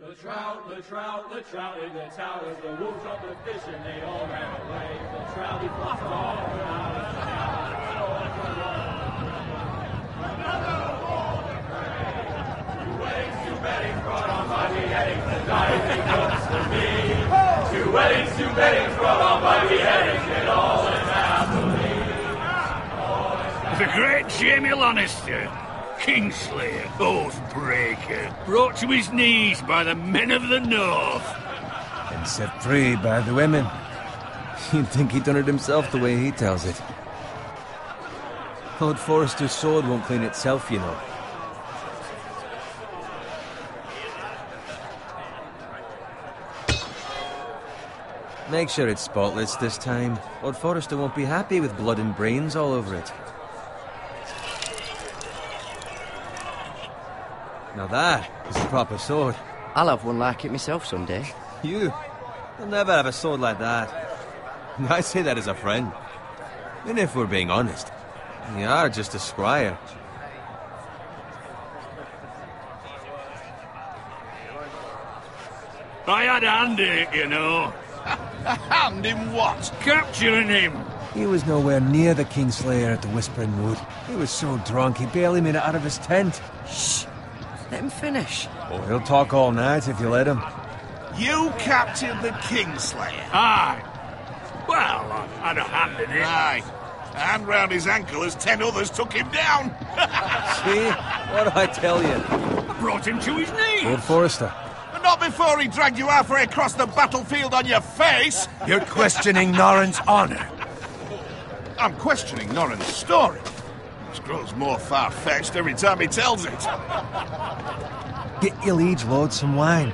The trout, the trout, the trout in the towers, the wolves dropped the fish and they all ran away. The trout, he flopped all the. Two weddings, two brought on by beheadings, the dieting comes to me. Two weddings, two beddings brought on by beheadings, it all ends happily. The great Jaime Lannister, Kingslayer, Oathbreaker, brought to his knees by the men of the North. And set free by the women. You'd think he'd done it himself the way he tells it. Lord Forrester's sword won't clean itself, you know. Make sure it's spotless this time. Lord Forrester won't be happy with blood and brains all over it. Now that is a proper sword. I'll have one like it myself someday. You? You'll never have a sword like that. I say that as a friend. And if we're being honest, you are just a squire. I had a hand in it, you know. Hand in what? Capturing him. He was nowhere near the Kingslayer at the Whispering Wood. He was so drunk he barely made it out of his tent. Shh! Let him finish. Oh, he'll talk all night if you let him. You captured the Kingslayer. Aye. Well, I had a hand in it. Aye. A hand round his ankle as ten others took him down. See? What do I tell you? I brought him to his knees. Lord Forrester. But not before he dragged you halfway across the battlefield on your face. You're questioning Norrin's honor. I'm questioning Norrin's story. This grows more far-fetched every time he tells it. Get your liege lord some wine.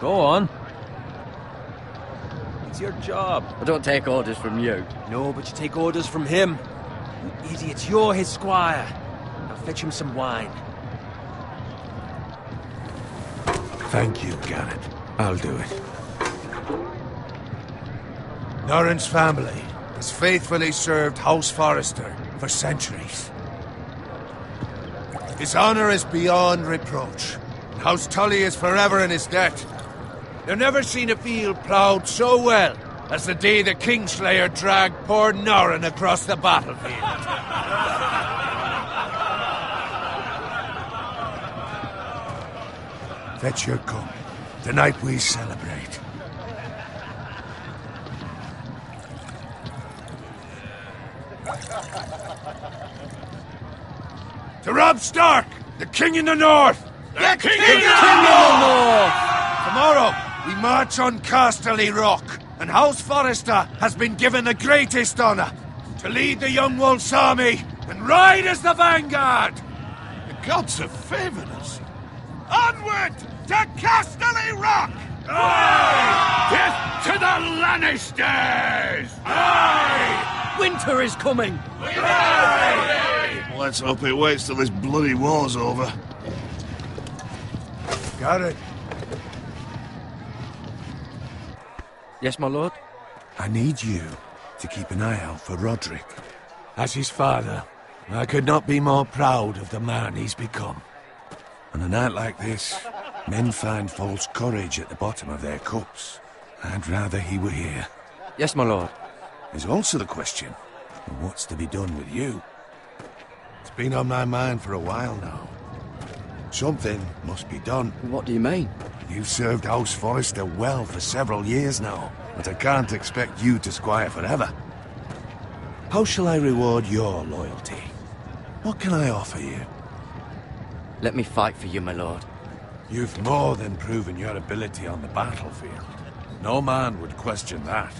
Go on. It's your job. I don't take orders from you. No, but you take orders from him. You idiot, you're his squire. Now fetch him some wine. Thank you, Garrett. I'll do it. Norrin's family has faithfully served House Forrester for centuries. His honor is beyond reproach. House Tully is forever in his debt. They've never seen a field ploughed so well as the day the Kingslayer dragged poor Norrin across the battlefield. Fetch your cup. Tonight we celebrate. To Robb Stark, the King in the North! The King, King of the North! Tomorrow, we march on Casterly Rock, and House Forrester has been given the greatest honor to lead the Young Wolf's army and ride as the vanguard! The gods have favored us. Onward to Casterly Rock! Aye! Death to the Lannisters! Aye! Winter is coming! Let's hope it waits till this bloody war's over. Garrett, Yes, my lord? I need you to keep an eye out for Roderick. As his father, I could not be more proud of the man he's become. On a night like this, men find false courage at the bottom of their cups. I'd rather he were here. Yes, my lord. There's also the question of what's to be done with you. Been on my mind for a while now. Something must be done. What do you mean? You've served House Forrester well for several years now, but I can't expect you to squire forever. How shall I reward your loyalty? What can I offer you? Let me fight for you, my lord. You've more than proven your ability on the battlefield. No man would question that.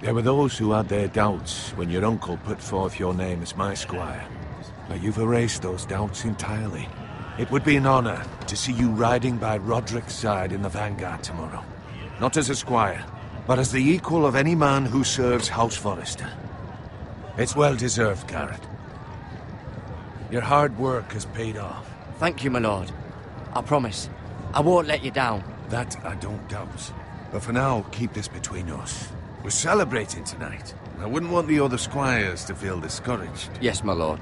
There were those who had their doubts when your uncle put forth your name as my squire. But you've erased those doubts entirely. It would be an honor to see you riding by Roderick's side in the vanguard tomorrow. Not as a squire, but as the equal of any man who serves House Forrester. It's well deserved, Garrett. Your hard work has paid off. Thank you, my lord. I promise. I won't let you down. That I don't doubt. But for now, keep this between us. We're celebrating tonight. I wouldn't want the other squires to feel discouraged. Yes, my lord.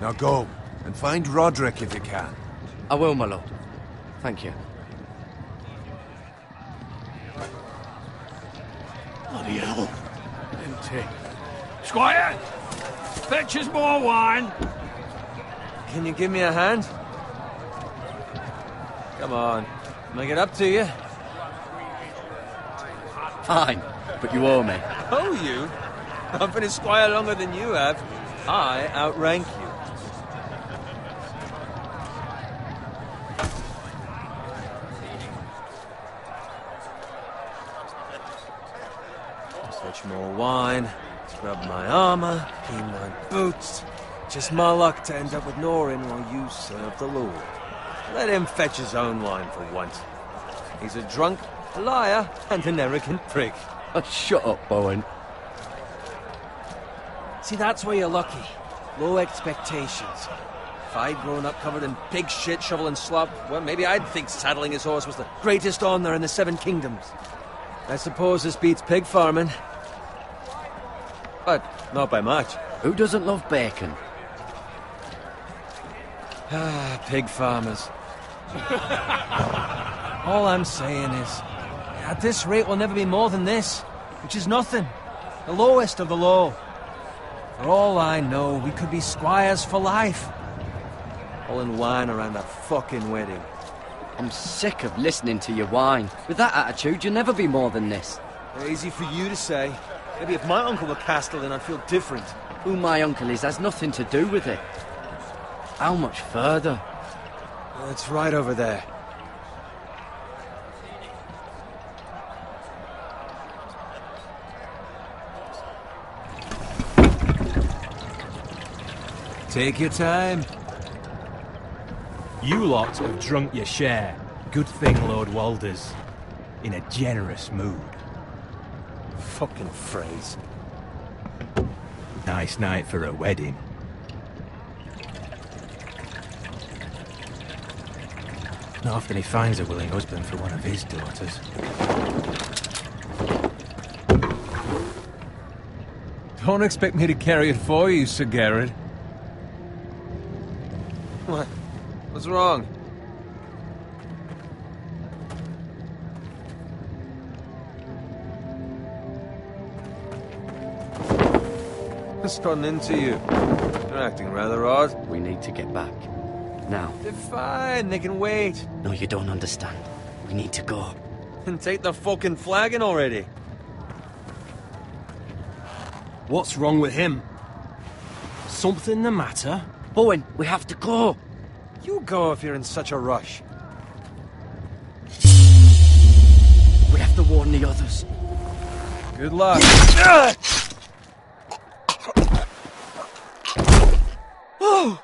Now go, and find Roderick if you can. I will, my lord. Thank you. Bloody hell. Empty. Squire! Fetch us more wine! Can you give me a hand? Come on. Make it up to you. Fine, but you owe me. Owe you? I've been a squire longer than you have. I outrank you. Fetch more wine, scrub my armor, clean my boots. Just my luck to end up with Norin while you serve the Lord. Let him fetch his own wine for once. He's a drunk, a liar, and an arrogant prick. Oh, shut up, Bowen. See, that's where you're lucky. Low expectations. If I'd grown up covered in pig shit, shovel, and slop, well, maybe I'd think saddling his horse was the greatest honour in the Seven Kingdoms. I suppose this beats pig farming. But not by much. Who doesn't love bacon? Ah, pig farmers. All I'm saying is, at this rate, we'll never be more than this, which is nothing. The lowest of the low. For all I know, we could be squires for life. All in wine around that fucking wedding. I'm sick of listening to your whine. With that attitude, you'll never be more than this. Easy for you to say. Maybe if my uncle were Castellan, I'd feel different. Who my uncle is has nothing to do with it. How much further? It's right over there. Take your time. You lot have drunk your share. Good thing Lord Walder's in a generous mood. Fucking phrase. Nice night for a wedding. Not often he finds a willing husband for one of his daughters. Don't expect me to carry it for you, Sir Garrett. What? What's wrong? What's gotten into you? You're acting rather odd. We need to get back. Now. They're fine, they can wait. No, you don't understand. We need to go. And take the fucking flagon already. What's wrong with him? Something the matter? Bowen, we have to go. You go if you're in such a rush. We have to warn the others. Good luck. Ah! Ready,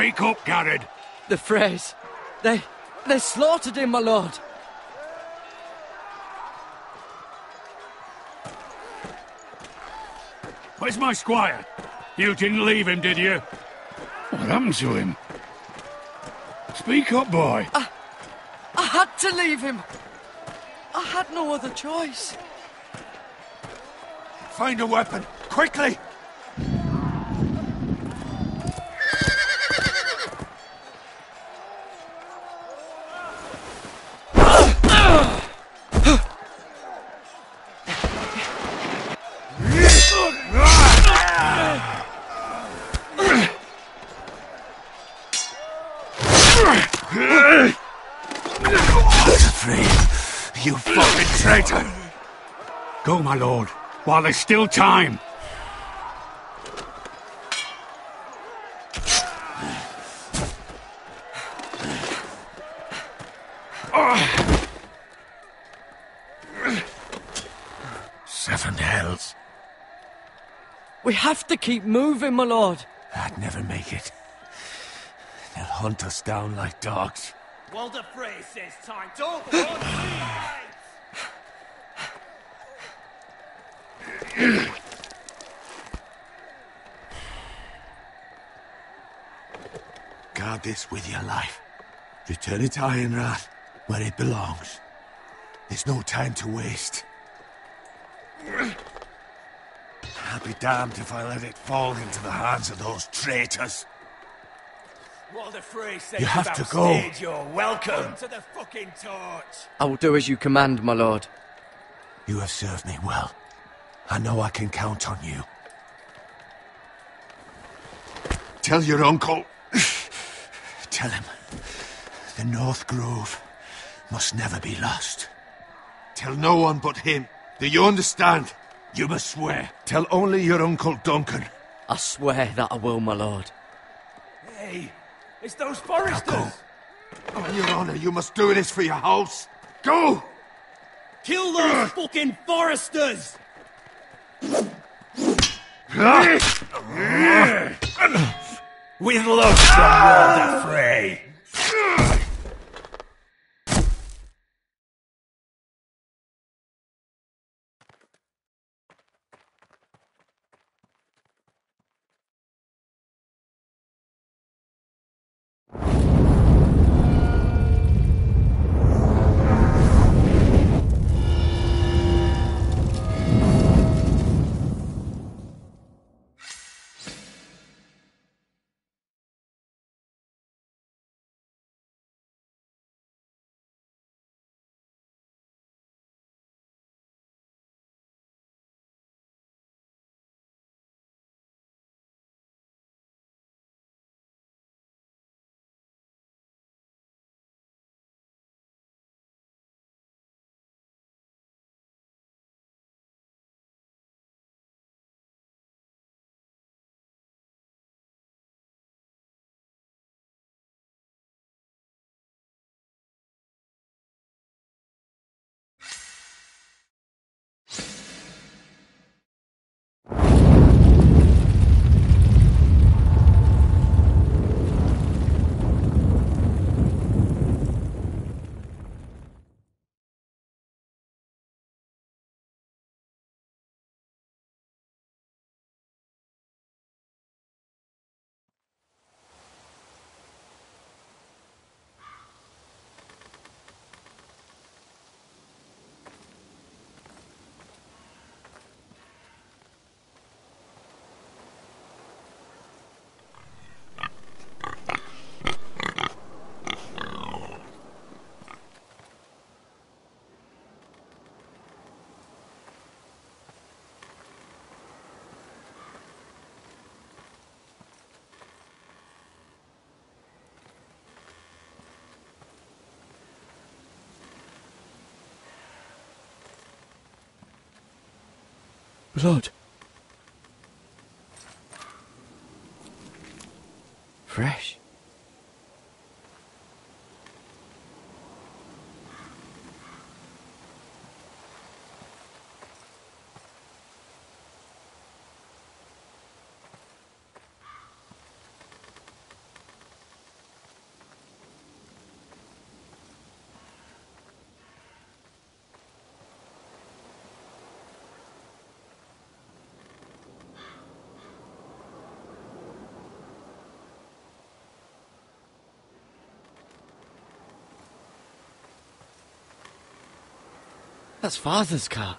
Speak up, Garrett. The Freys. They. They slaughtered him, my lord. Where's my squire? You didn't leave him, did you? What happened to him? Speak up, boy. I, I had to leave him. I had no other choice. Find a weapon, quickly! Free, you fucking traitor! Go, my lord, while there's still time. Seven hells. We have to keep moving, my lord. I'd never make it. They'll hunt us down like dogs. Walder Frey says time. Don't Guard this with your life. Return it to Ironrath, where it belongs. There's no time to waste. I'll be damned if I let it fall into the hands of those traitors. Walder Frey says You have to go. stage you're welcome to the fucking torch. I will do as you command, my lord. You have served me well. I know I can count on you. Tell your uncle. Tell him. The North Grove must never be lost. Tell no one but him. Do you understand? You must swear. Tell only your uncle Duncan. I swear that I will, my lord. Hey, it's those Now Forresters. go. Oh, on your honor, you must do this for your house. Go! Kill those fucking Forresters. With love from Walder Frey. Brood. That's father's car.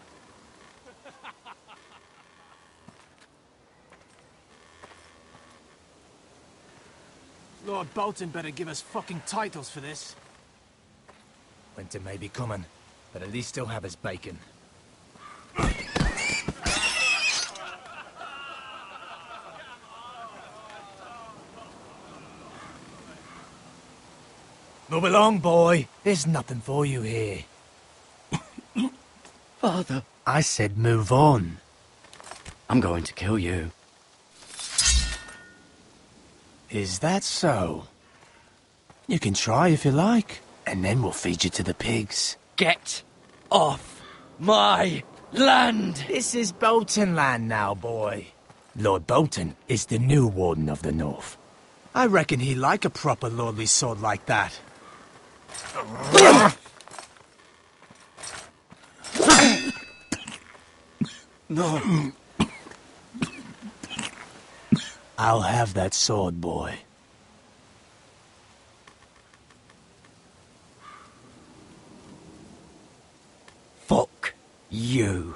Lord Bolton better give us fucking titles for this. Winter may be coming, but at least he'll have his bacon. Move along, boy. There's nothing for you here. Father. I said move on. I'm going to kill you. Is that so? You can try if you like, and then we'll feed you to the pigs. Get off my land! This is Bolton land now, boy. Lord Bolton is the new Warden of the North. I reckon he'd like a proper lordly sword like that. No. I'll have that sword, boy. Fuck you.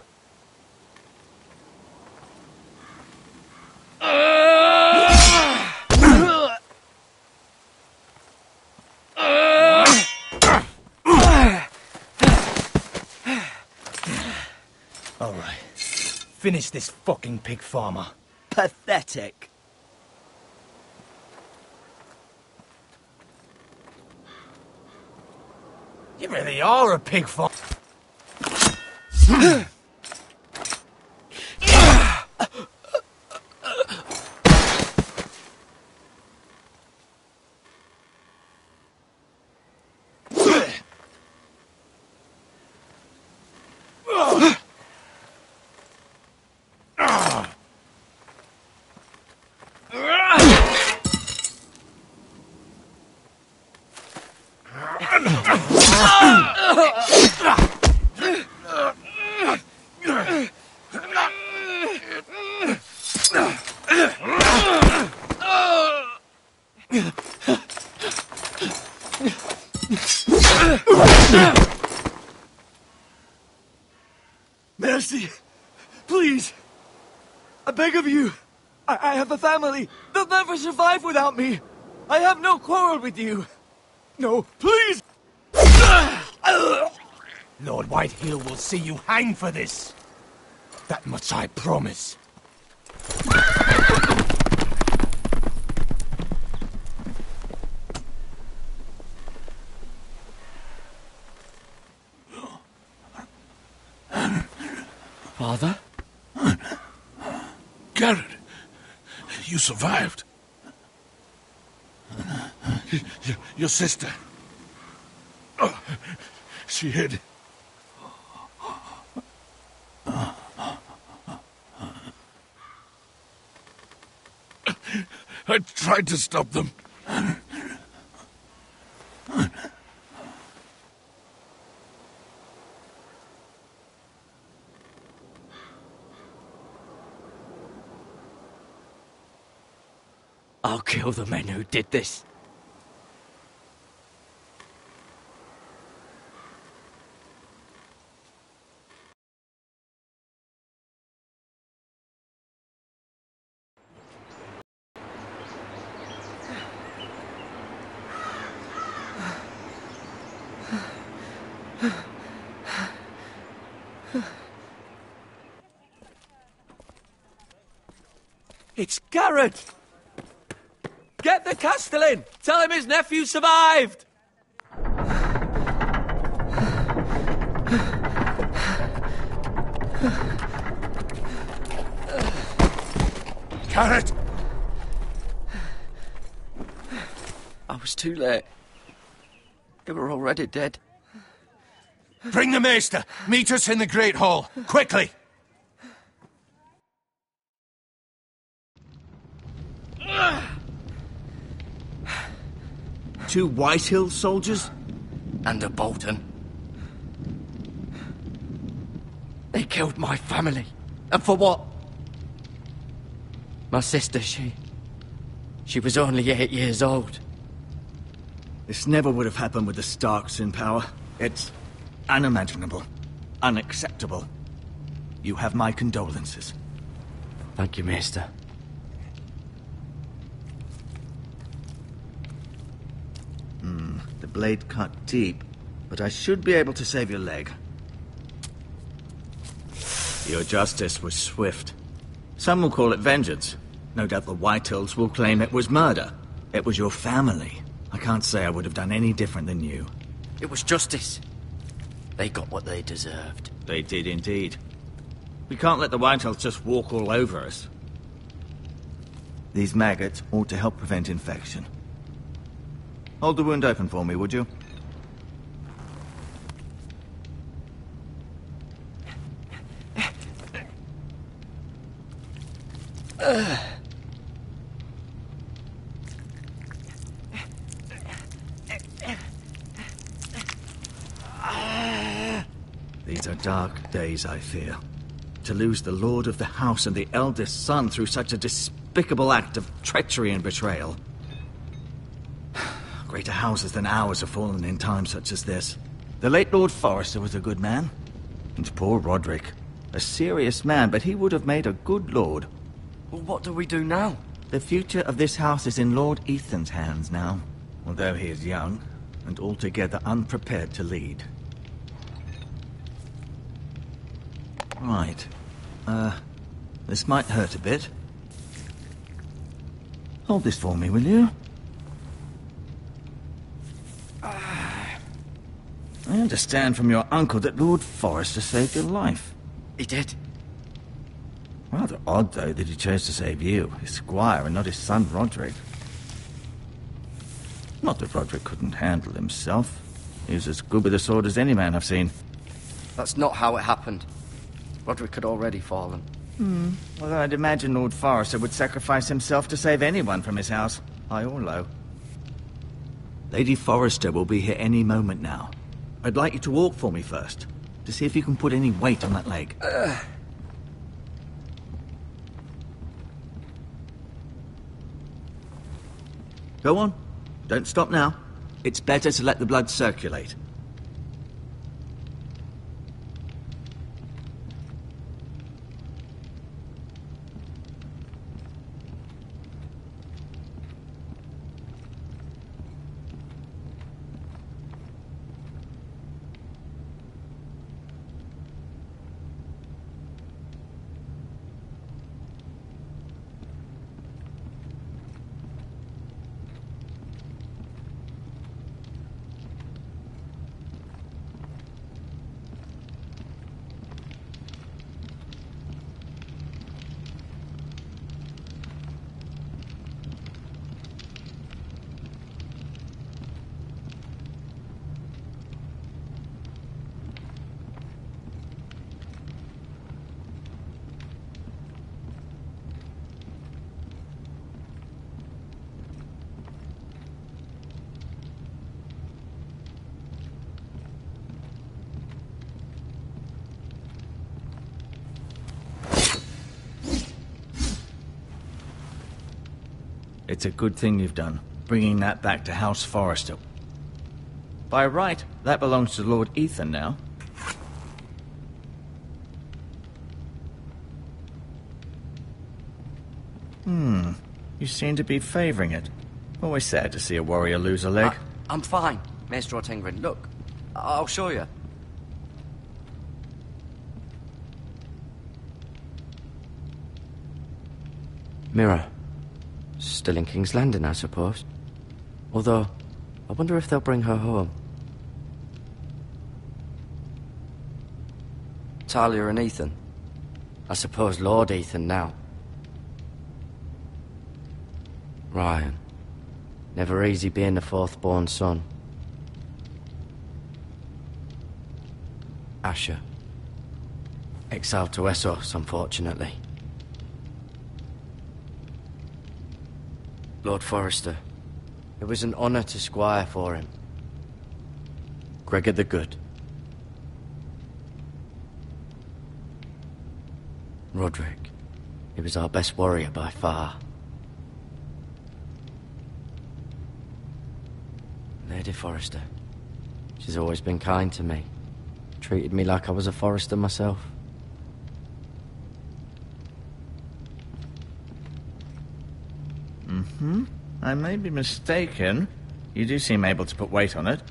All right. Finish this fucking pig farmer. Pathetic. You really are a pig farmer. Mercy! Please! I beg of you! I, I have a family! They'll survive without me! I have no quarrel with you! No, please! Lord Whitehill will see you hang for this. That much I promise. Father? Garrett, you survived. Your, sister. She hid. I tried to stop them. I'll kill the men who did this. It's Garrett! Get the Castellan! Tell him his nephew survived! Carrot! I was too late. They were already dead. Bring the maester! Meet us in the Great Hall! Quickly! Two Whitehill soldiers? And a Bolton. They killed my family. And for what? My sister, she. She was only eight years old. This never would have happened with the Starks in power. It's unimaginable. Unacceptable. You have my condolences. Thank you, Maester. Hmm, the blade cut deep, but I should be able to save your leg. Your justice was swift. Some will call it vengeance. No doubt the Whitehills will claim it was murder. It was your family. I can't say I would have done any different than you. It was justice. They got what they deserved. They did indeed. We can't let the Whitehills just walk all over us. These maggots ought to help prevent infection. Hold the wound open for me, would you? These are dark days, I fear. To lose the lord of the house and the eldest son through such a despicable act of treachery and betrayal. Greater houses than ours have fallen in times such as this. The late Lord Forrester was a good man. And poor Roderick. A serious man, but he would have made a good lord. Well, what do we do now? The future of this house is in Lord Ethan's hands now, although he is young and altogether unprepared to lead. Right. Uh, this might hurt a bit. Hold this for me, will you? I understand from your uncle that Lord Forrester saved your life. He did. Rather odd, though, that he chose to save you, his squire, and not his son Roderick. Not that Roderick couldn't handle himself. He was as good with a sword as any man I've seen. That's not how it happened. Roderick had already fallen. Hmm. Well, I'd imagine Lord Forrester would sacrifice himself to save anyone from his house, high or low. Lady Forrester will be here any moment now. I'd like you to walk for me first, to see if you can put any weight on that leg. Go on. Don't stop now. It's better to let the blood circulate. It's a good thing you've done, bringing that back to House Forrester. By right, that belongs to Lord Ethan now. Hmm. You seem to be favoring it. Always sad to see a warrior lose a leg. I, am fine, Maester Ortengryn. Look, I'll show you. Mira. Still in King's Landing, I suppose. Although, I wonder if they'll bring her home. Talia and Ethan. I suppose Lord Ethan now. Ryon. Never easy being the fourth born son. Asher. Exiled to Essos, unfortunately. Lord Forrester. It was an honor to squire for him. Gregor the Good. Roderick. He was our best warrior by far. Lady Forrester. She's always been kind to me. Treated me like I was a Forrester myself. Mm-hmm. I may be mistaken. You do seem able to put weight on it.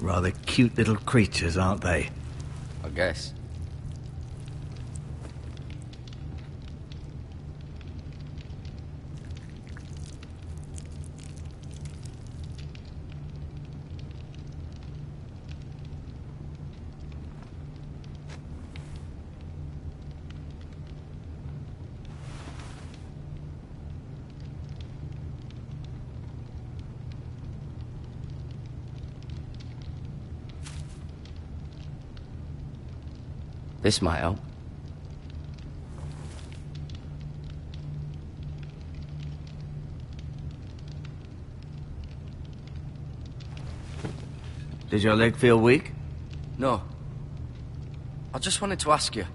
Rather cute little creatures, aren't they? I guess. This might help. Does your leg feel weak? No. I just wanted to ask you.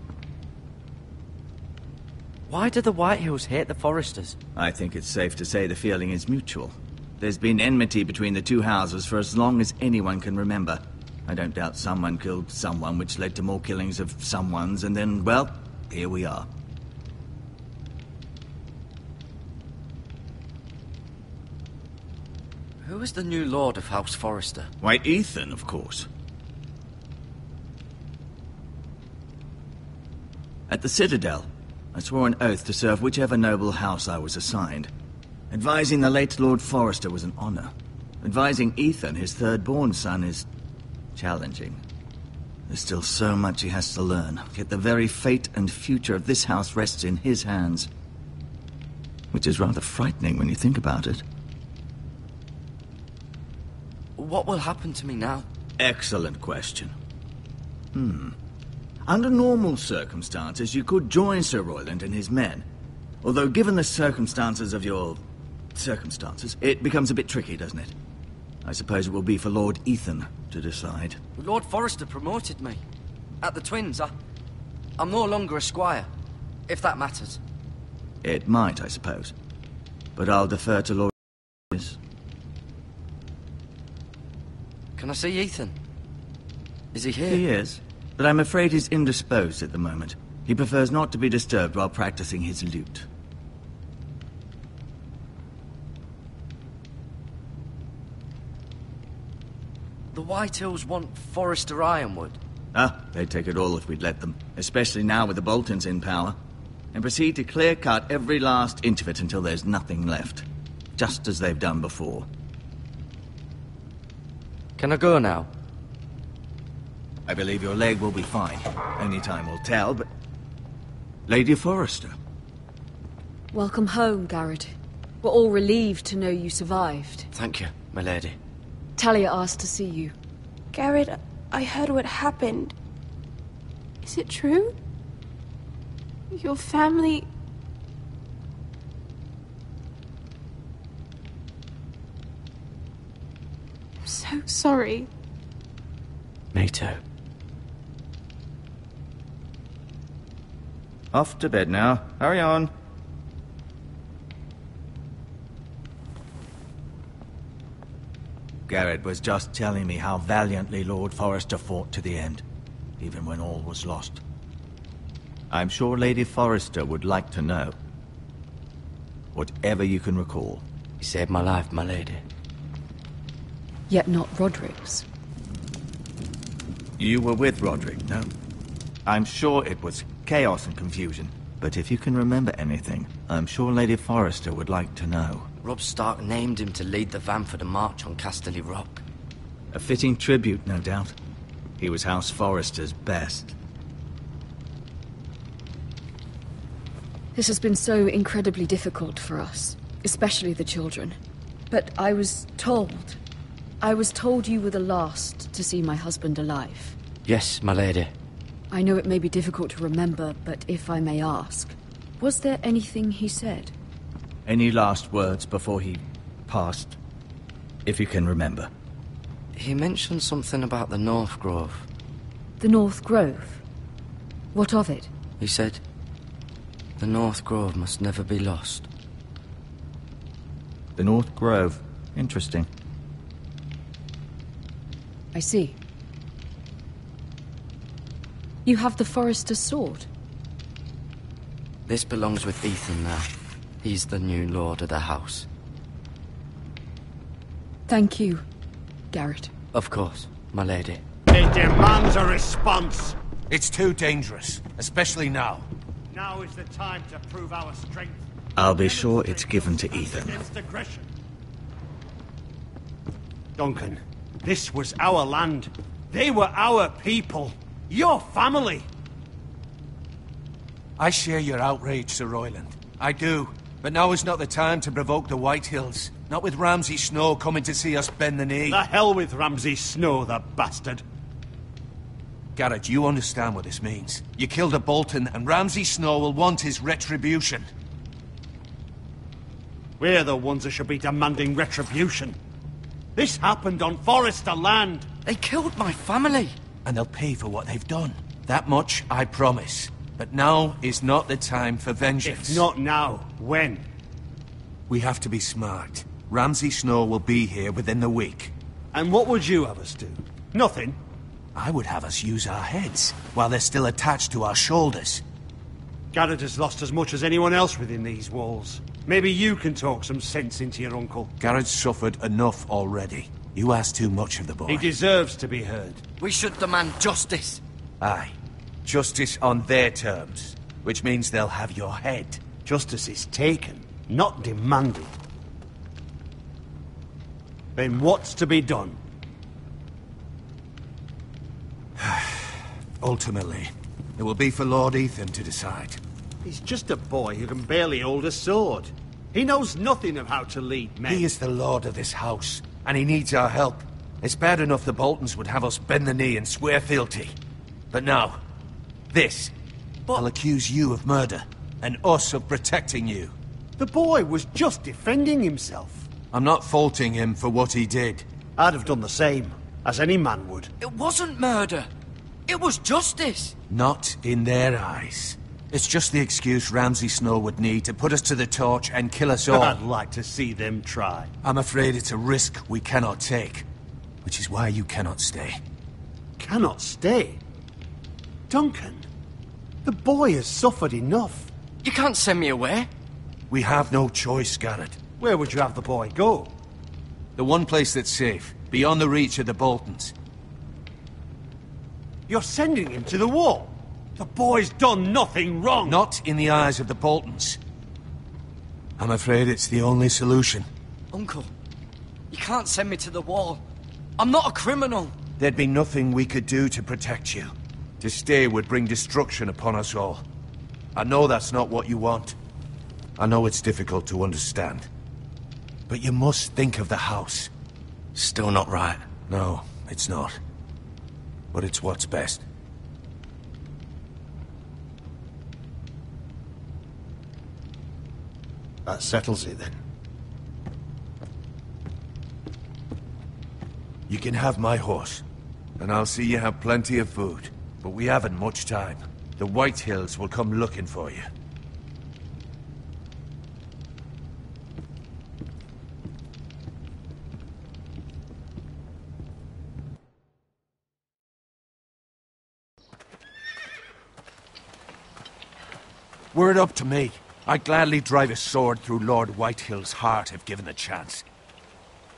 Why do the Whitehills hate the Forresters? I think it's safe to say the feeling is mutual. There's been enmity between the two houses for as long as anyone can remember. I don't doubt someone killed someone, which led to more killings of someones, and then, well, here we are. Who is the new Lord of House Forrester? Why, Ethan, of course. At the Citadel, I swore an oath to serve whichever noble house I was assigned. Advising the late Lord Forrester was an honor. Advising Ethan, his third-born son, is challenging. There's still so much he has to learn, yet the very fate and future of this house rests in his hands. Which is rather frightening when you think about it. What will happen to me now? Excellent question. Hmm. Under normal circumstances, you could join Sir Royland and his men. Although, given the circumstances of your... circumstances, it becomes a bit tricky, doesn't it? I suppose it will be for Lord Ethan to decide. Lord Forrester promoted me. At the Twins, I... I'm no longer a squire, if that matters. It might, I suppose. But I'll defer to Lord... Can I see Ethan? Is he here? He is, but I'm afraid he's indisposed at the moment. He prefers not to be disturbed while practicing his lute. The Whitehills want Forrester Ironwood. Ah, they'd take it all if we'd let them, especially now with the Boltons in power. And proceed to clear cut every last inch of it until there's nothing left. Just as they've done before. Can I go now? I believe your leg will be fine. Only time will tell, but... Lady Forrester. Welcome home, Gared. We're all relieved to know you survived. Thank you, my lady. Talia asked to see you. Gared, I heard what happened. Is it true? Your family... I'm so sorry. Me too. Off to bed now. Hurry on. Gared was just telling me how valiantly Lord Forrester fought to the end, even when all was lost. I'm sure Lady Forrester would like to know. Whatever you can recall. He saved my life, my lady. Yet not Roderick's. You were with Roderick, no? I'm sure it was chaos and confusion. But if you can remember anything, I'm sure Lady Forrester would like to know. Robb Stark named him to lead the van for the march on Casterly Rock. A fitting tribute, no doubt. He was House Forrester's best. This has been so incredibly difficult for us, especially the children. But I was told. I was told you were the last to see my husband alive. Yes, my lady. I know it may be difficult to remember, but if I may ask, was there anything he said? Any last words before he passed? If you can remember. He mentioned something about the North Grove. The North Grove? What of it? He said, the North Grove must never be lost. The North Grove. Interesting. I see. You have the Forrester's sword. This belongs with Ethan now. He's the new lord of the house. Thank you, Gared. Of course, my lady. It demands a response. It's too dangerous, especially now. Now is the time to prove our strength. I'll be sure it's given to Ethan. Against aggression. Duncan, this was our land. They were our people. Your family. I share your outrage, Sir Royland. I do. But now is not the time to provoke the Whitehills. Not with Ramsay Snow coming to see us bend the knee. The hell with Ramsay Snow, the bastard. Gared, you understand what this means. You killed a Bolton, and Ramsay Snow will want his retribution. We're the ones that should be demanding retribution. This happened on Forrester land. They killed my family. And they'll pay for what they've done. That much I promise. But now is not the time for vengeance. If not now, when? We have to be smart. Ramsay Snow will be here within the week. And what would you have us do? Nothing? I would have us use our heads, while they're still attached to our shoulders. Gared has lost as much as anyone else within these walls. Maybe you can talk some sense into your uncle. Gared's suffered enough already. You ask too much of the boy. He deserves to be heard. We should demand justice. Aye. Justice on their terms. Which means they'll have your head. Justice is taken, not demanded. Then what's to be done? Ultimately, it will be for Lord Ethan to decide. He's just a boy who can barely hold a sword. He knows nothing of how to lead men. He is the lord of this house, and he needs our help. It's bad enough the Boltons would have us bend the knee and swear fealty. But now, this. But... I'll accuse you of murder, and us of protecting you. The boy was just defending himself. I'm not faulting him for what he did. I'd have done the same, as any man would. It wasn't murder. It was justice. Not in their eyes. It's just the excuse Ramsay Snow would need to put us to the torch and kill us all. I'd like to see them try. I'm afraid it's a risk we cannot take. Which is why you cannot stay. Cannot stay? Duncan, the boy has suffered enough. You can't send me away. We have no choice, Gared. Where would you have the boy go? The one place that's safe, beyond the reach of the Boltons. You're sending him to the wall? The boy's done nothing wrong! Not in the eyes of the Boltons. I'm afraid it's the only solution. Uncle, you can't send me to the wall. I'm not a criminal. There'd be nothing we could do to protect you. To stay would bring destruction upon us all. I know that's not what you want. I know it's difficult to understand. But you must think of the house. Still not right. No, it's not. But it's what's best. That settles it then. You can have my horse, and I'll see you have plenty of food. But we haven't much time. The Whitehills will come looking for you. Were it up to me, I'd gladly drive a sword through Lord Whitehill's heart if given the chance.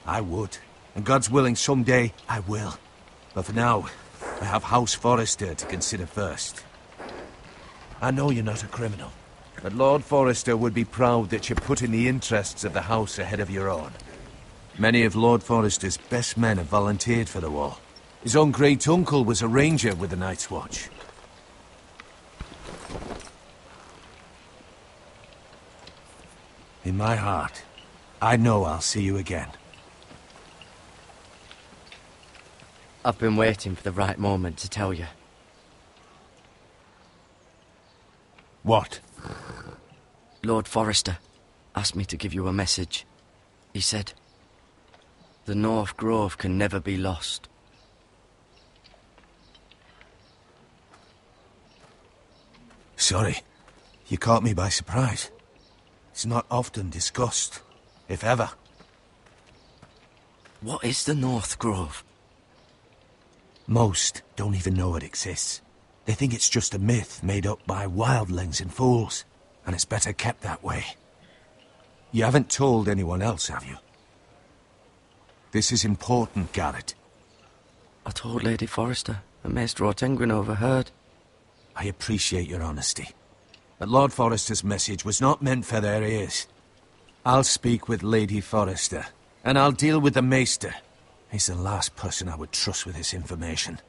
I would. And God's willing, someday I will. But for now, I have House Forrester to consider first. I know you're not a criminal, But Lord Forrester would be proud that you're putting the interests of the house ahead of your own. Many of Lord Forrester's best men have volunteered for the war. His own great uncle was a ranger with the Night's Watch. In my heart, I know I'll see you again. I've been waiting for the right moment to tell you. What? Lord Forrester asked me to give you a message. He said, The North Grove can never be lost. Sorry. You caught me by surprise. It's not often discussed, if ever. What is the North Grove? Most don't even know it exists. They think it's just a myth made up by wildlings and fools, and it's better kept that way. You haven't told anyone else, have you? This is important, Gared. I told Lady Forrester, and Maester Ortengryn overheard. I appreciate your honesty. But Lord Forrester's message was not meant for their ears. I'll speak with Lady Forrester, and I'll deal with the Maester. He's the last person I would trust with this information.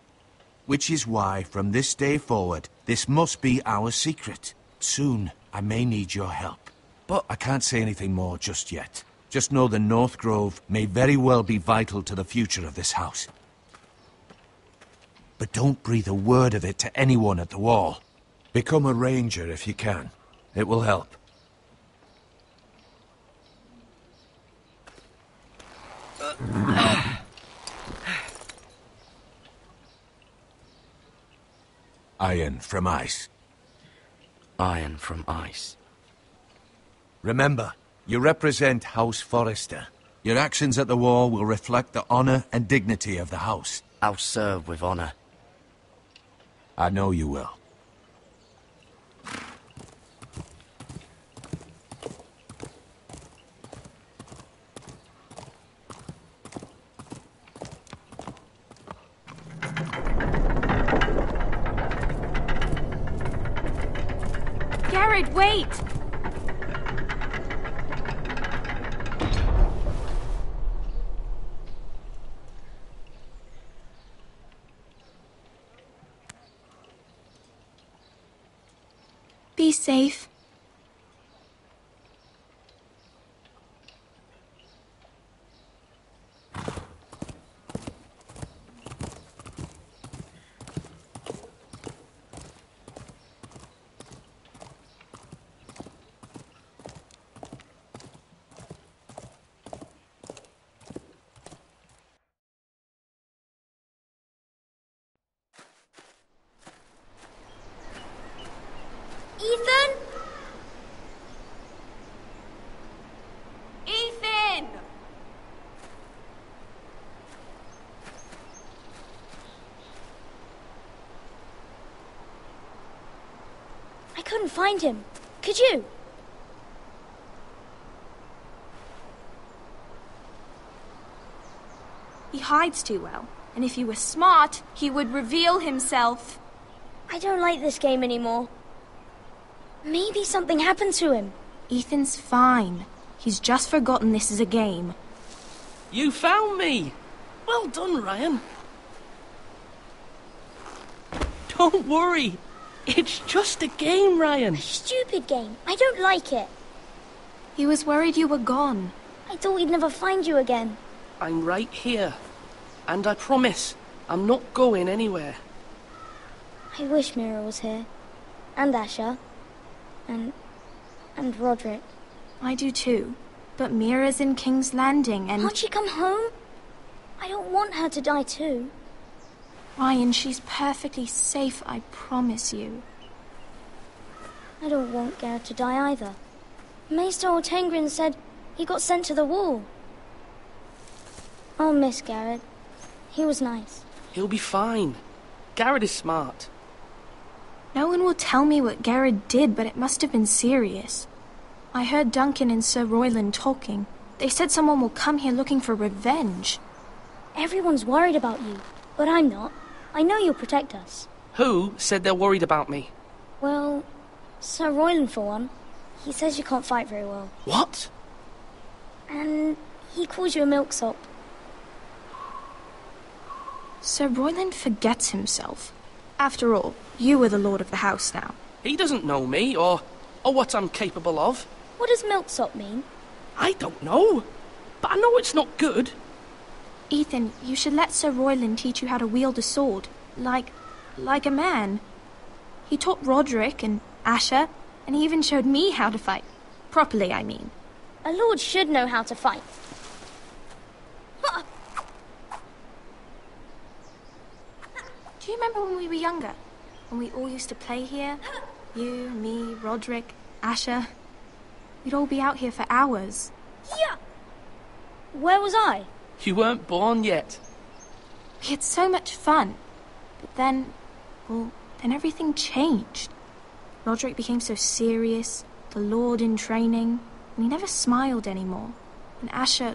Which is why, from this day forward, this must be our secret. Soon, I may need your help. But I can't say anything more just yet. Just know the North Grove may very well be vital to the future of this house. But don't breathe a word of it to anyone at the wall. Become a ranger if you can. It will help. Iron from ice. Iron from ice. Remember, you represent House Forrester. Your actions at the war will reflect the honor and dignity of the house. I'll serve with honor. I know you will. Wait! Be safe. Ethan? Ethan! I couldn't find him. Could you? He hides too well, and if he were smart, he would reveal himself. I don't like this game anymore. Maybe something happened to him. Ethan's fine. He's just forgotten this is a game. You found me! Well done, Ryon. Don't worry. It's just a game, Ryon. A Stupid game. I don't like it. He was worried you were gone. I thought we'd never find you again. I'm right here. And I promise, I'm not going anywhere. I wish Mira was here. And Asher. And. and Roderick. I do too. But Mira's in King's Landing and. Can't she come home? I don't want her to die too. Ryon, she's perfectly safe, I promise you. I don't want Gared to die either. Maester Ortengryn said he got sent to the wall. I'll miss Gared. He was nice. He'll be fine. Gared is smart. No one will tell me what Gared did, but it must have been serious. I heard Duncan and Sir Royland talking. They said someone will come here looking for revenge. Everyone's worried about you, but I'm not. I know you'll protect us. Who said they're worried about me? Well, Sir Royland, for one. He says you can't fight very well. What? And he calls you a milksop. Sir Royland forgets himself. After all, you are the lord of the house now. He doesn't know me or or what I'm capable of. What does milksop mean? I don't know. But I know it's not good. Ethan, you should let Sir Royland teach you how to wield a sword. Like. like a man. He taught Roderick and Asher, and he even showed me how to fight. Properly, I mean. A lord should know how to fight. Do you remember when we were younger? When we all used to play here? You, me, Roderick, Asher. We'd all be out here for hours. Yeah. Where was I? You weren't born yet. We had so much fun. But then, well, then everything changed. Roderick became so serious, the Lord in training, and he never smiled anymore. And Asher,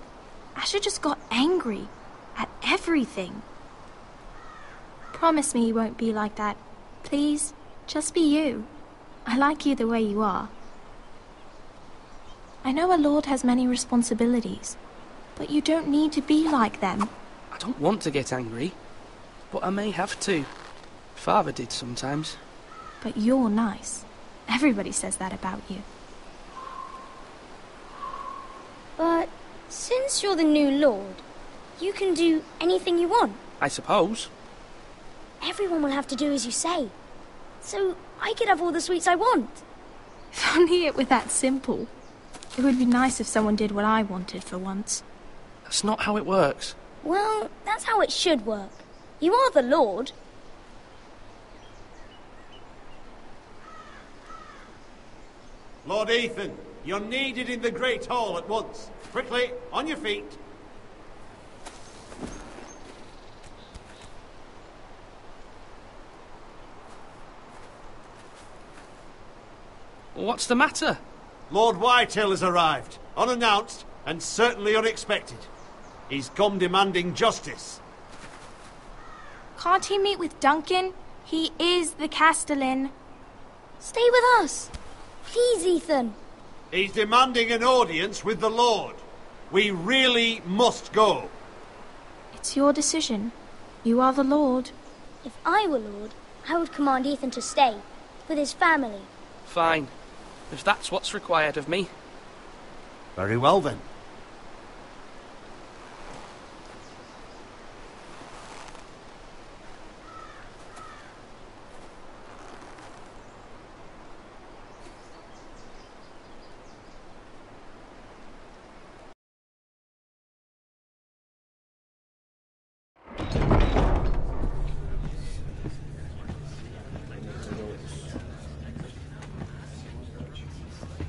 Asher just got angry at everything. Promise me you won't be like that. Please, just be you. I like you the way you are. I know a lord has many responsibilities, but you don't need to be like them. I don't want to get angry, but I may have to. Father did sometimes. But you're nice. Everybody says that about you. But since you're the new lord, you can do anything you want. I suppose. Everyone will have to do as you say. So I could have all the sweets I want. If only it were that simple. It would be nice if someone did what I wanted for once. That's not how it works. Well, that's how it should work. You are the lord. Lord Ethan, you're needed in the Great Hall at once. Quickly, on your feet. What's the matter? Lord Whitehill has arrived, unannounced and certainly unexpected. He's come demanding justice. Can't he meet with Duncan? He is the Castellan. Stay with us. Please, Ethan. He's demanding an audience with the Lord. We really must go. It's your decision. You are the Lord. If I were lord, I would command Ethan to stay with his family. Fine. If that's what's required of me. Very well then.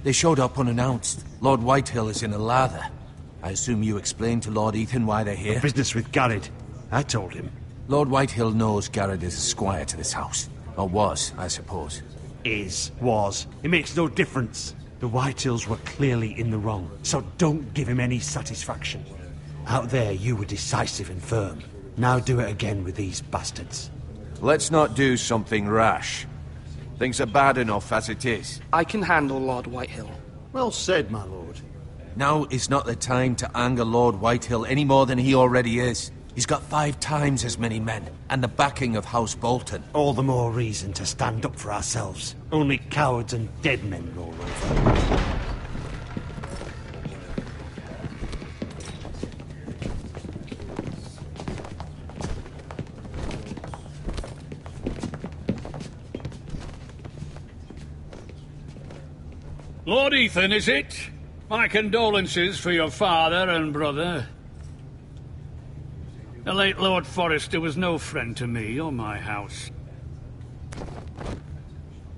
They showed up unannounced. Lord Whitehill is in a lather. I assume you explained to Lord Ethan why they're here? Business with Gared. I told him. Lord Whitehill knows Gared is a squire to this house. Or was, I suppose. Is, was. It makes no difference. The Whitehills were clearly in the wrong, so don't give him any satisfaction. Out there, you were decisive and firm. Now do it again with these bastards. Let's not do something rash. Things are bad enough as it is. I can handle Lord Whitehill. Well said, my lord. Now is not the time to anger Lord Whitehill any more than he already is. He's got five times as many men, and the backing of House Bolton. All the more reason to stand up for ourselves. Only cowards and dead men roll over. Lord Ethan, is it? My condolences for your father and brother. The late Lord Forrester was no friend to me or my house.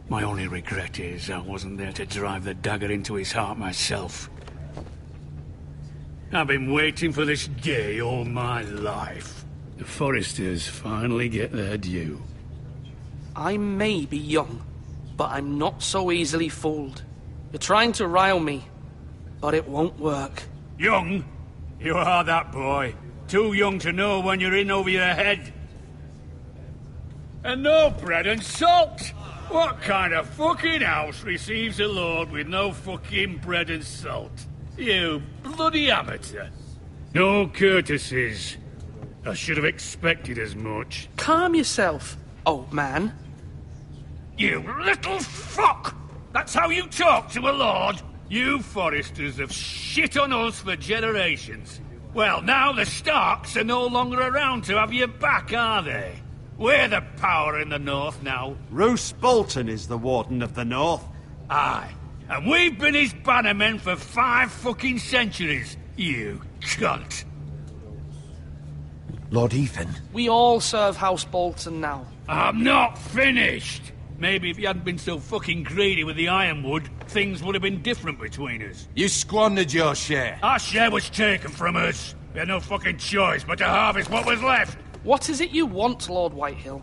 My only regret is I wasn't there to drive the dagger into his heart myself. I've been waiting for this day all my life. The Forresters finally get their due. I may be young, but I'm not so easily fooled. You're trying to rile me, but it won't work. Young? You are that boy. Too young to know when you're in over your head. And no bread and salt! What kind of fucking house receives a lord with no fucking bread and salt? You bloody amateur. No courtesies. I should have expected as much. Calm yourself, old man. You little fuck! That's how you talk to a lord? You Forresters have shit on us for generations. Well, now the Starks are no longer around to have your back, are they? We're the power in the north now. Roose Bolton is the Warden of the North. Aye. And we've been his bannermen for five fucking centuries, you cunt. Lord Ethan. We all serve House Bolton now. I'm not finished. Maybe if you hadn't been so fucking greedy with the ironwood, things would have been different between us. You squandered your share. Our share was taken from us. We had no fucking choice but to harvest what was left. What is it you want, Lord Whitehill?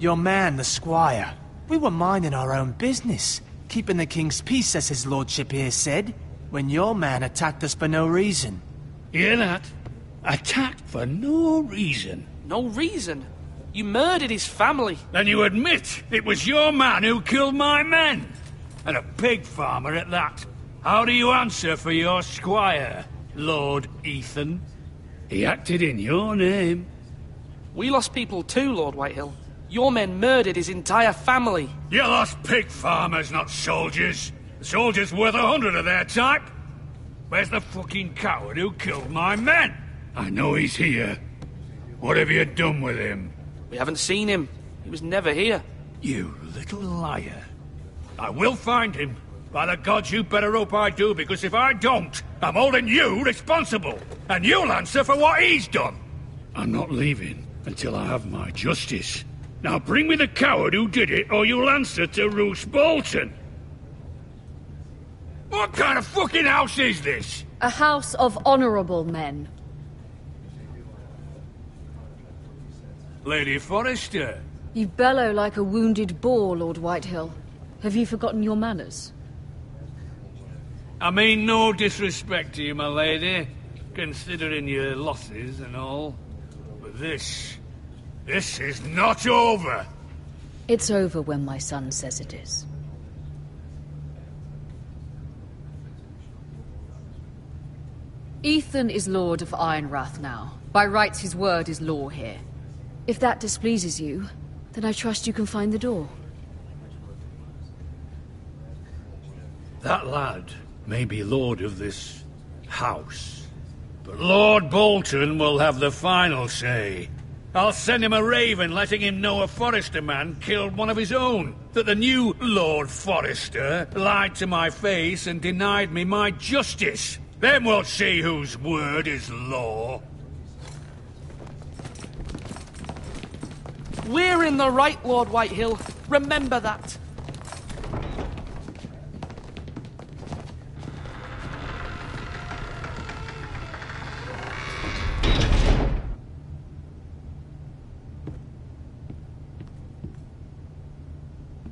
Your man, the squire. We were minding our own business, keeping the king's peace, as his lordship here said, when your man attacked us for no reason. Hear that? Attacked for no reason. No reason? You murdered his family. Then you admit it was your man who killed my men. And a pig farmer at that. How do you answer for your squire, Lord Ethan? He acted in your name. We lost people too, Lord Whitehill. Your men murdered his entire family. You lost pig farmers, not soldiers. The soldiers worth a hundred of their type. Where's the fucking coward who killed my men? I know he's here. What have you done with him? We haven't seen him. He was never here. You little liar. I will find him. By the gods, you better hope I do, because if I don't, I'm holding you responsible. And you'll answer for what he's done. I'm not leaving until I have my justice. Now bring me the coward who did it, or you'll answer to Roose Bolton. What kind of fucking house is this? A house of honorable men. Lady Forrester. You bellow like a wounded boar, Lord Whitehill. Have you forgotten your manners? I mean no disrespect to you, my lady, considering your losses and all. But this... this is not over. It's over when my son says it is. Ethan is Lord of Ironrath now. By rights, his word is law here. If that displeases you, then I trust you can find the door. That lad may be lord of this house, but Lord Bolton will have the final say. I'll send him a raven letting him know a Forrester man killed one of his own. That the new Lord Forrester lied to my face and denied me my justice. Then we'll see whose word is law. We're in the right, Lord Whitehill. Remember that.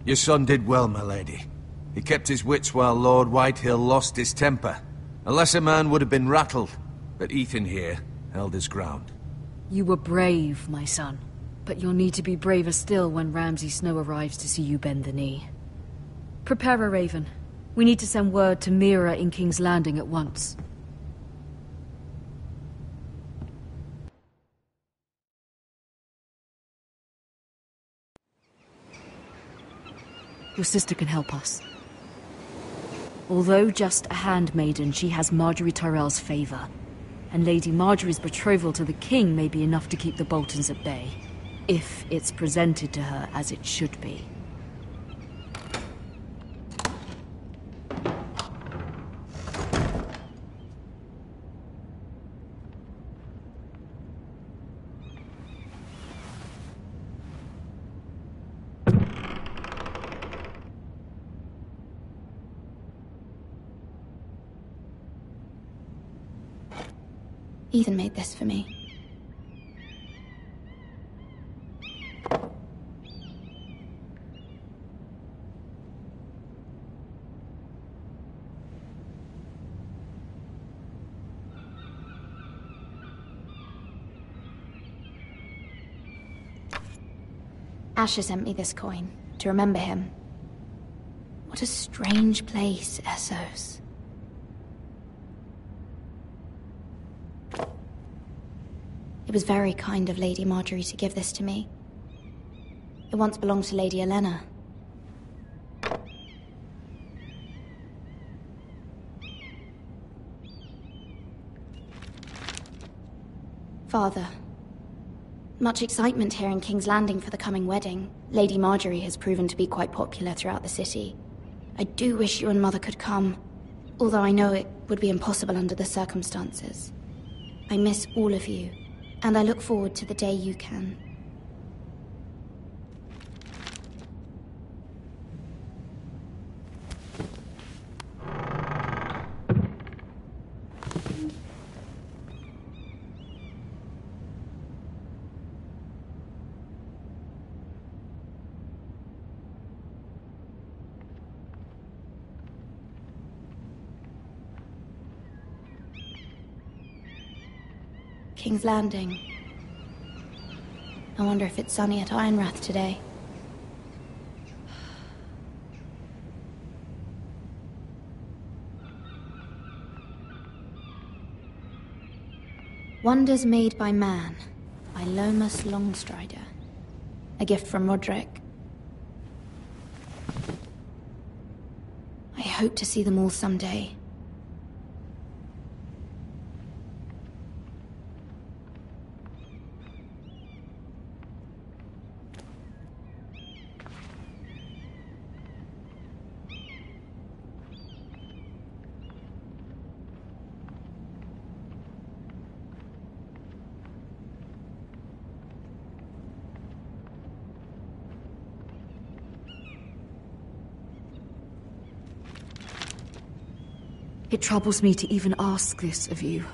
Your son did well, my lady. He kept his wits while Lord Whitehill lost his temper. A lesser man would have been rattled, but Ethan here held his ground. You were brave, my son. But you'll need to be braver still when Ramsay Snow arrives to see you bend the knee. Prepare a raven. We need to send word to Mira in King's Landing at once. Your sister can help us. Although just a handmaiden, she has Margaery Tyrell's favor. And Lady Marjorie's betrothal to the king may be enough to keep the Boltons at bay. If it's presented to her as it should be. Ethan made this for me. Asher sent me this coin, to remember him. What a strange place, Essos. It was very kind of Lady Margaery to give this to me. It once belonged to Lady Elena. Father, much excitement here in King's Landing for the coming wedding. Lady Margaery has proven to be quite popular throughout the city. I do wish you and Mother could come, although I know it would be impossible under the circumstances. I miss all of you, and I look forward to the day you can. King's Landing. I wonder if it's sunny at Ironrath today. Wonders Made by Man by Lomas Longstrider. A gift from Roderick. I hope to see them all someday. It troubles me to even ask this of you,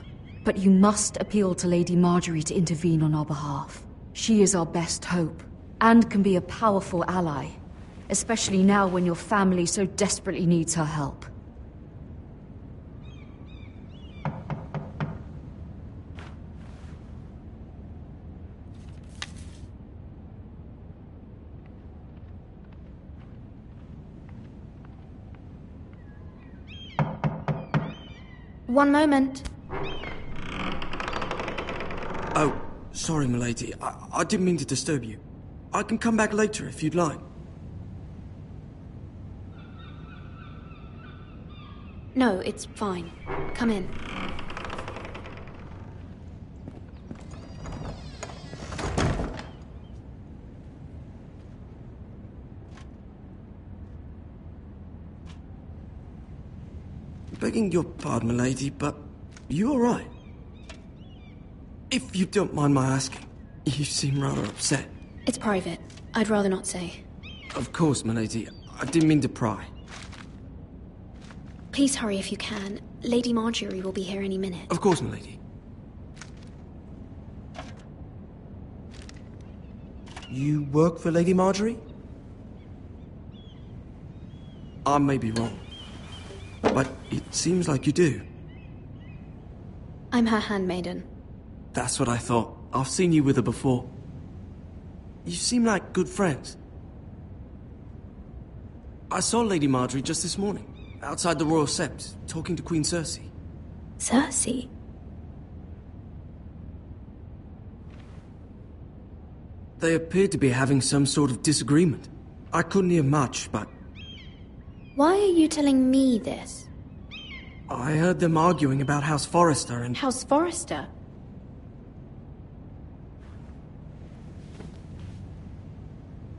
but you must appeal to Lady Margaery to intervene on our behalf. She is our best hope, and can be a powerful ally, especially now when your family so desperately needs her help. One moment. Oh, sorry, milady. I, I didn't mean to disturb you. I can come back later if you'd like. No, it's fine. Come in. Begging your pardon, milady, but you all right? If you don't mind my asking, you seem rather upset. It's private. I'd rather not say. Of course, milady. I didn't mean to pry. Please hurry if you can. Lady Margaery will be here any minute. Of course, milady. You work for Lady Margaery? I may be wrong, but it seems like you do. I'm her handmaiden. That's what I thought. I've seen you with her before. You seem like good friends. I saw Lady Margaery just this morning, outside the Royal Sept, talking to Queen Cersei. Cersei? They appeared to be having some sort of disagreement. I couldn't hear much, but Why are you telling me this? I heard them arguing about House Forrester and... House Forrester?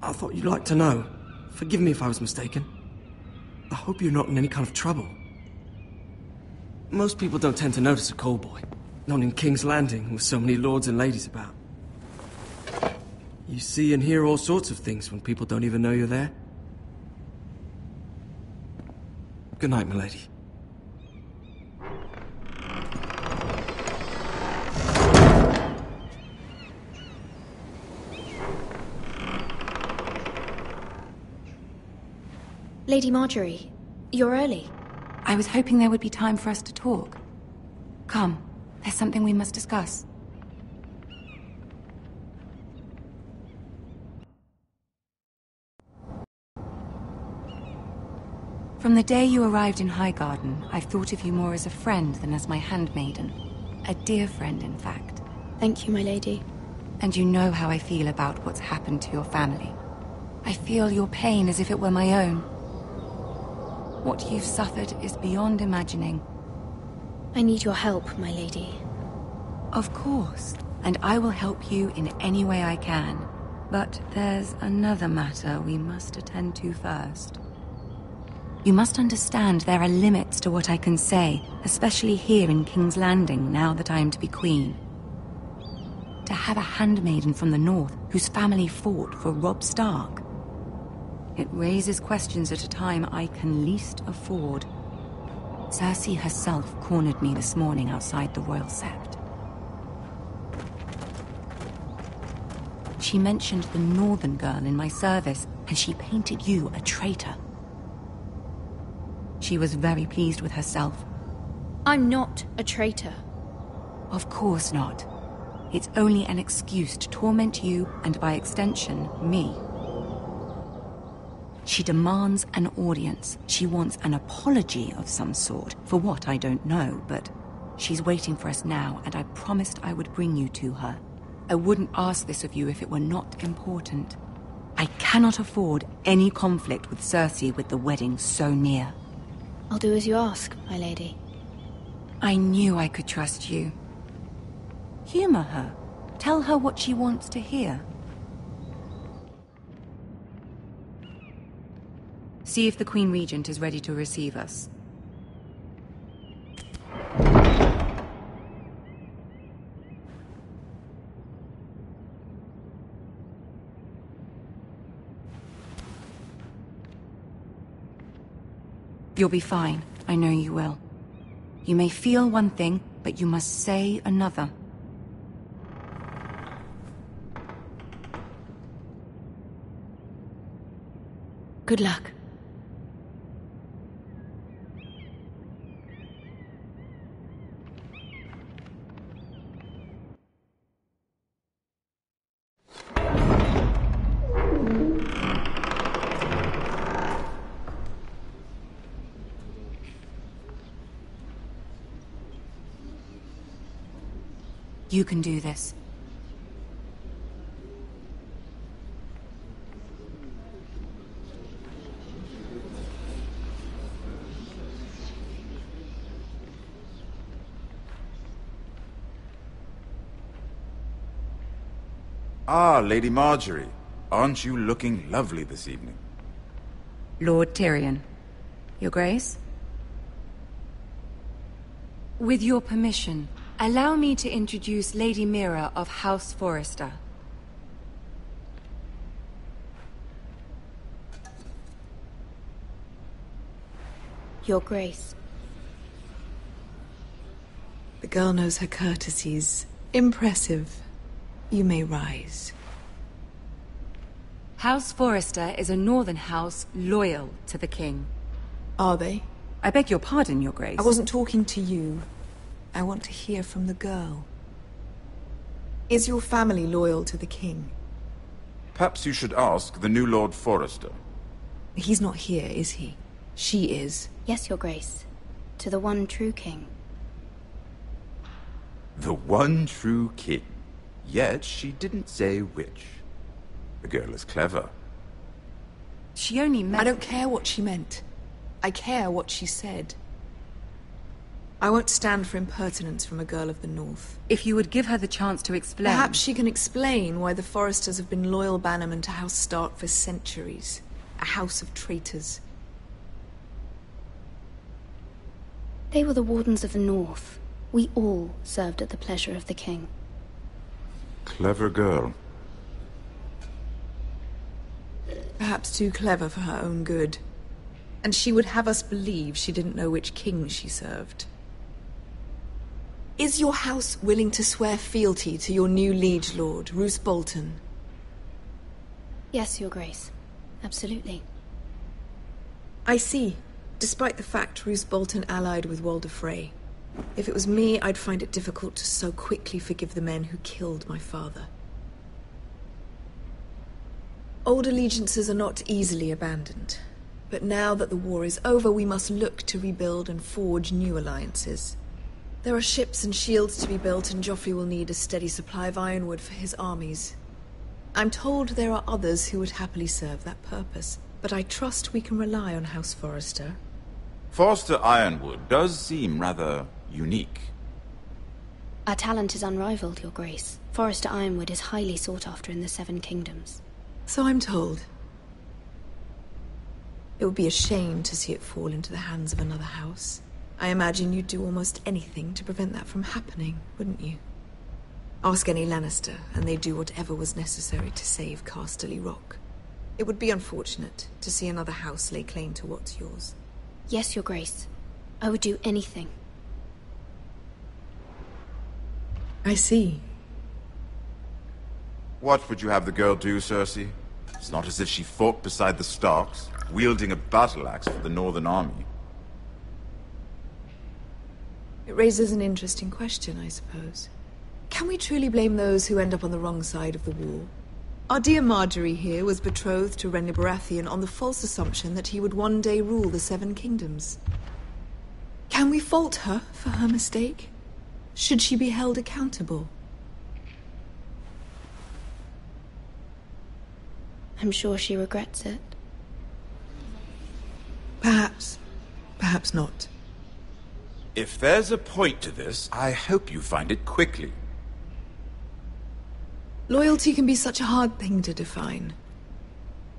I thought you'd like to know. Forgive me if I was mistaken. I hope you're not in any kind of trouble. Most people don't tend to notice a callboy. Not in King's Landing, with so many lords and ladies about. You see and hear all sorts of things when people don't even know you're there. Good night, milady. Lady Margaery, you're early. I was hoping there would be time for us to talk. Come, there's something we must discuss. From the day you arrived in Highgarden, I've thought of you more as a friend than as my handmaiden. A dear friend, in fact. Thank you, my lady. And you know how I feel about what's happened to your family. I feel your pain as if it were my own. What you've suffered is beyond imagining. I need your help, my lady. Of course, and I will help you in any way I can. But there's another matter we must attend to first. You must understand there are limits to what I can say, especially here in King's Landing now that I am to be queen. To have a handmaiden from the north whose family fought for Robb Stark. It raises questions at a time I can least afford. Cersei herself cornered me this morning outside the Royal Sept. She mentioned the Northern girl in my service, and she painted you a traitor. She was very pleased with herself. I'm not a traitor. Of course not. It's only an excuse to torment you, and by extension, me. She demands an audience. She wants an apology of some sort, for what I don't know, but she's waiting for us now, and I promised I would bring you to her. I wouldn't ask this of you if it were not important. I cannot afford any conflict with Cersei with the wedding so near. I'll do as you ask, my lady. I knew I could trust you. Humor her. Tell her what she wants to hear. See if the Queen Regent is ready to receive us. You'll be fine. I know you will. You may feel one thing, but you must say another. Good luck. You can do this. Ah, Lady Margaery. Aren't you looking lovely this evening? Lord Tyrion. Your Grace? With your permission, allow me to introduce Lady Mira of House Forrester. Your Grace. The girl knows her courtesies. Impressive. You may rise. House Forrester is a northern house loyal to the king. Are they? I beg your pardon, your grace. I wasn't talking to you. I want to hear from the girl. Is your family loyal to the king? Perhaps you should ask the new Lord Forrester. He's not here, is he? She is. Yes, your grace. To the one true king. The one true king. Yet she didn't say which. The girl is clever. She only meant... I don't care what she meant. I care what she said. I won't stand for impertinence from a girl of the North. If you would give her the chance to explain... Perhaps she can explain why the Forresters have been loyal bannermen to House Stark for centuries. A house of traitors. They were the Wardens of the North. We all served at the pleasure of the king. Clever girl. Perhaps too clever for her own good. And she would have us believe she didn't know which king she served. Is your house willing to swear fealty to your new liege lord, Roose Bolton? Yes, your grace. Absolutely. I see. Despite the fact Roose Bolton allied with Walder Frey. If it was me, I'd find it difficult to so quickly forgive the men who killed my father. Old allegiances are not easily abandoned. But now that the war is over, we must look to rebuild and forge new alliances. There are ships and shields to be built, and Joffrey will need a steady supply of ironwood for his armies. I'm told there are others who would happily serve that purpose, but I trust we can rely on House Forrester. Forster Ironwood does seem rather unique. Our talent is unrivaled, Your Grace. Forrester Ironwood is highly sought after in the Seven Kingdoms. So I'm told. It would be a shame to see it fall into the hands of another house. I imagine you'd do almost anything to prevent that from happening, wouldn't you? Ask any Lannister, and they'd do whatever was necessary to save Casterly Rock. It would be unfortunate to see another house lay claim to what's yours. Yes, Your Grace. I would do anything. I see. What would you have the girl do, Cersei? It's not as if she fought beside the Starks, wielding a battle axe for the Northern Army. It raises an interesting question, I suppose. Can we truly blame those who end up on the wrong side of the war? Our dear Margaery here was betrothed to Renly Baratheon on the false assumption that he would one day rule the Seven Kingdoms. Can we fault her for her mistake? Should she be held accountable? I'm sure she regrets it. Perhaps. Perhaps not. If there's a point to this, I hope you find it quickly. Loyalty can be such a hard thing to define.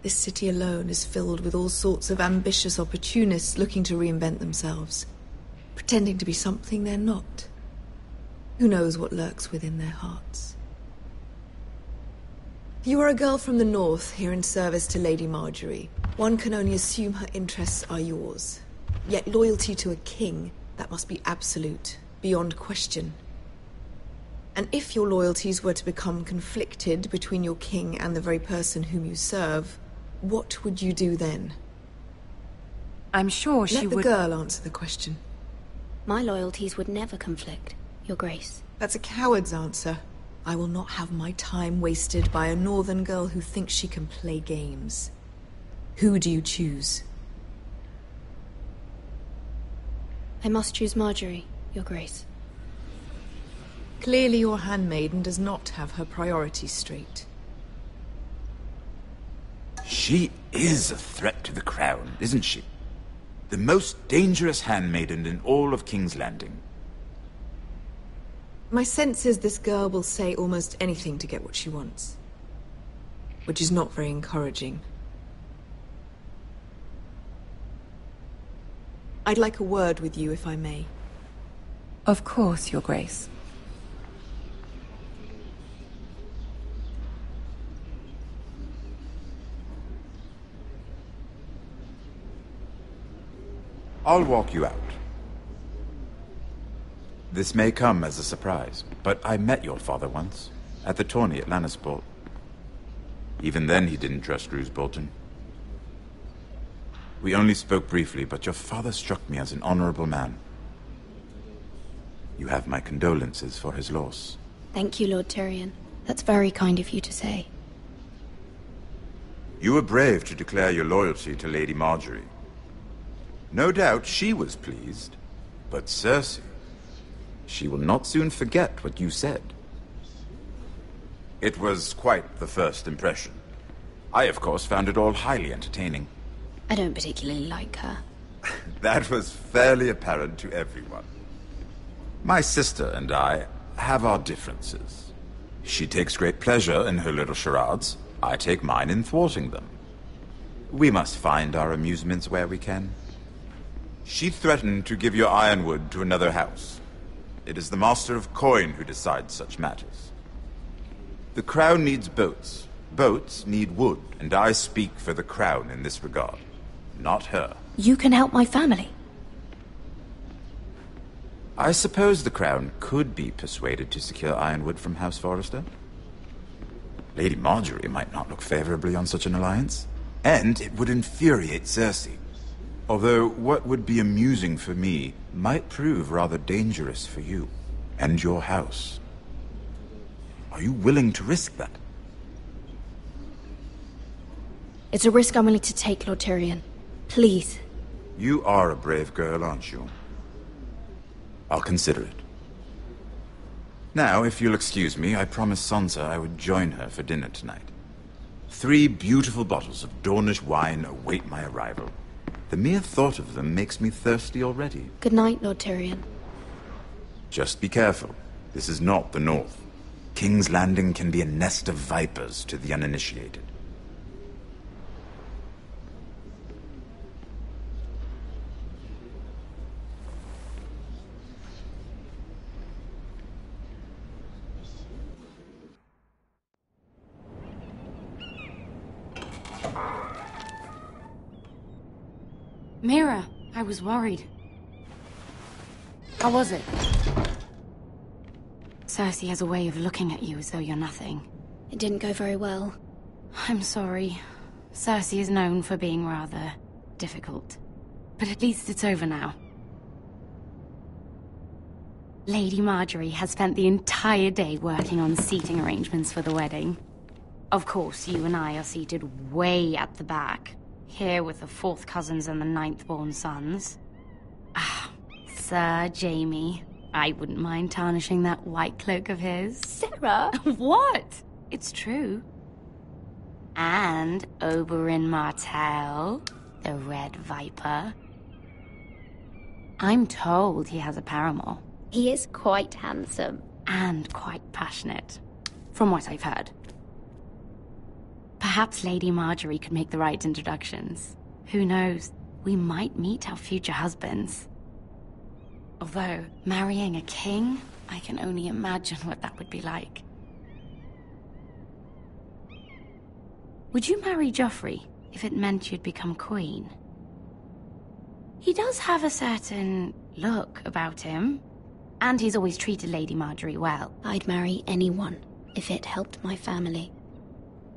This city alone is filled with all sorts of ambitious opportunists looking to reinvent themselves, pretending to be something they're not. Who knows what lurks within their hearts? You are a girl from the north, here in service to Lady Margaery. One can only assume her interests are yours. Yet loyalty to a king, that must be absolute, beyond question. And if your loyalties were to become conflicted between your king and the very person whom you serve, what would you do then? I'm sure she Let the would. girl answer the question. My loyalties would never conflict, Your Grace. That's a coward's answer. I will not have my time wasted by a northern girl who thinks she can play games. Who do you choose? I must choose Margaery, Your Grace. Clearly your handmaiden does not have her priorities straight. She is a threat to the crown, isn't she? The most dangerous handmaiden in all of King's Landing. My sense is this girl will say almost anything to get what she wants. Which is not very encouraging. I'd like a word with you, if I may. Of course, Your Grace. I'll walk you out. This may come as a surprise, but I met your father once, at the tourney at Lannisport. Even then he didn't trust Roose Bolton. We only spoke briefly, but your father struck me as an honorable man. You have my condolences for his loss. Thank you, Lord Tyrion. That's very kind of you to say. You were brave to declare your loyalty to Lady Margaery. No doubt she was pleased, but Cersei, she will not soon forget what you said. It was quite the first impression. I, of course, found it all highly entertaining. I don't particularly like her. That was fairly apparent to everyone. My sister and I have our differences. She takes great pleasure in her little charades. I take mine in thwarting them. We must find our amusements where we can. She threatened to give your ironwood to another house. It is the Master of Coin who decides such matters. The Crown needs boats. Boats need wood, and I speak for the Crown in this regard. Not her. You can help my family. I suppose the Crown could be persuaded to secure ironwood from House Forrester. Lady Margaery might not look favorably on such an alliance, and it would infuriate Cersei. Although what would be amusing for me might prove rather dangerous for you and your house. Are you willing to risk that? It's a risk I'm willing to take, Lord Tyrion. Please. You are a brave girl, aren't you? I'll consider it. Now, if you'll excuse me, I promised Sansa I would join her for dinner tonight. Three beautiful bottles of Dornish wine await my arrival. The mere thought of them makes me thirsty already. Good night, Lord Tyrion. Just be careful. This is not the North. King's Landing can be a nest of vipers to the uninitiated. Mira, I was worried. How was it? Cersei has a way of looking at you as though you're nothing. It didn't go very well. I'm sorry. Cersei is known for being rather difficult. But at least it's over now. Lady Margaery has spent the entire day working on seating arrangements for the wedding. Of course, you and I are seated way at the back, here with the fourth cousins and the ninth-born sons. Ah, Sir Jaime. I wouldn't mind tarnishing that white cloak of his. Sera! what? It's true. And Oberyn Martell, the Red Viper. I'm told he has a paramour. He is quite handsome. And quite passionate, from what I've heard. Perhaps Lady Margaery could make the right introductions. Who knows? We might meet our future husbands. Although, marrying a king, I can only imagine what that would be like. Would you marry Joffrey if it meant you'd become queen? He does have a certain look about him, and he's always treated Lady Margaery well. I'd marry anyone if it helped my family.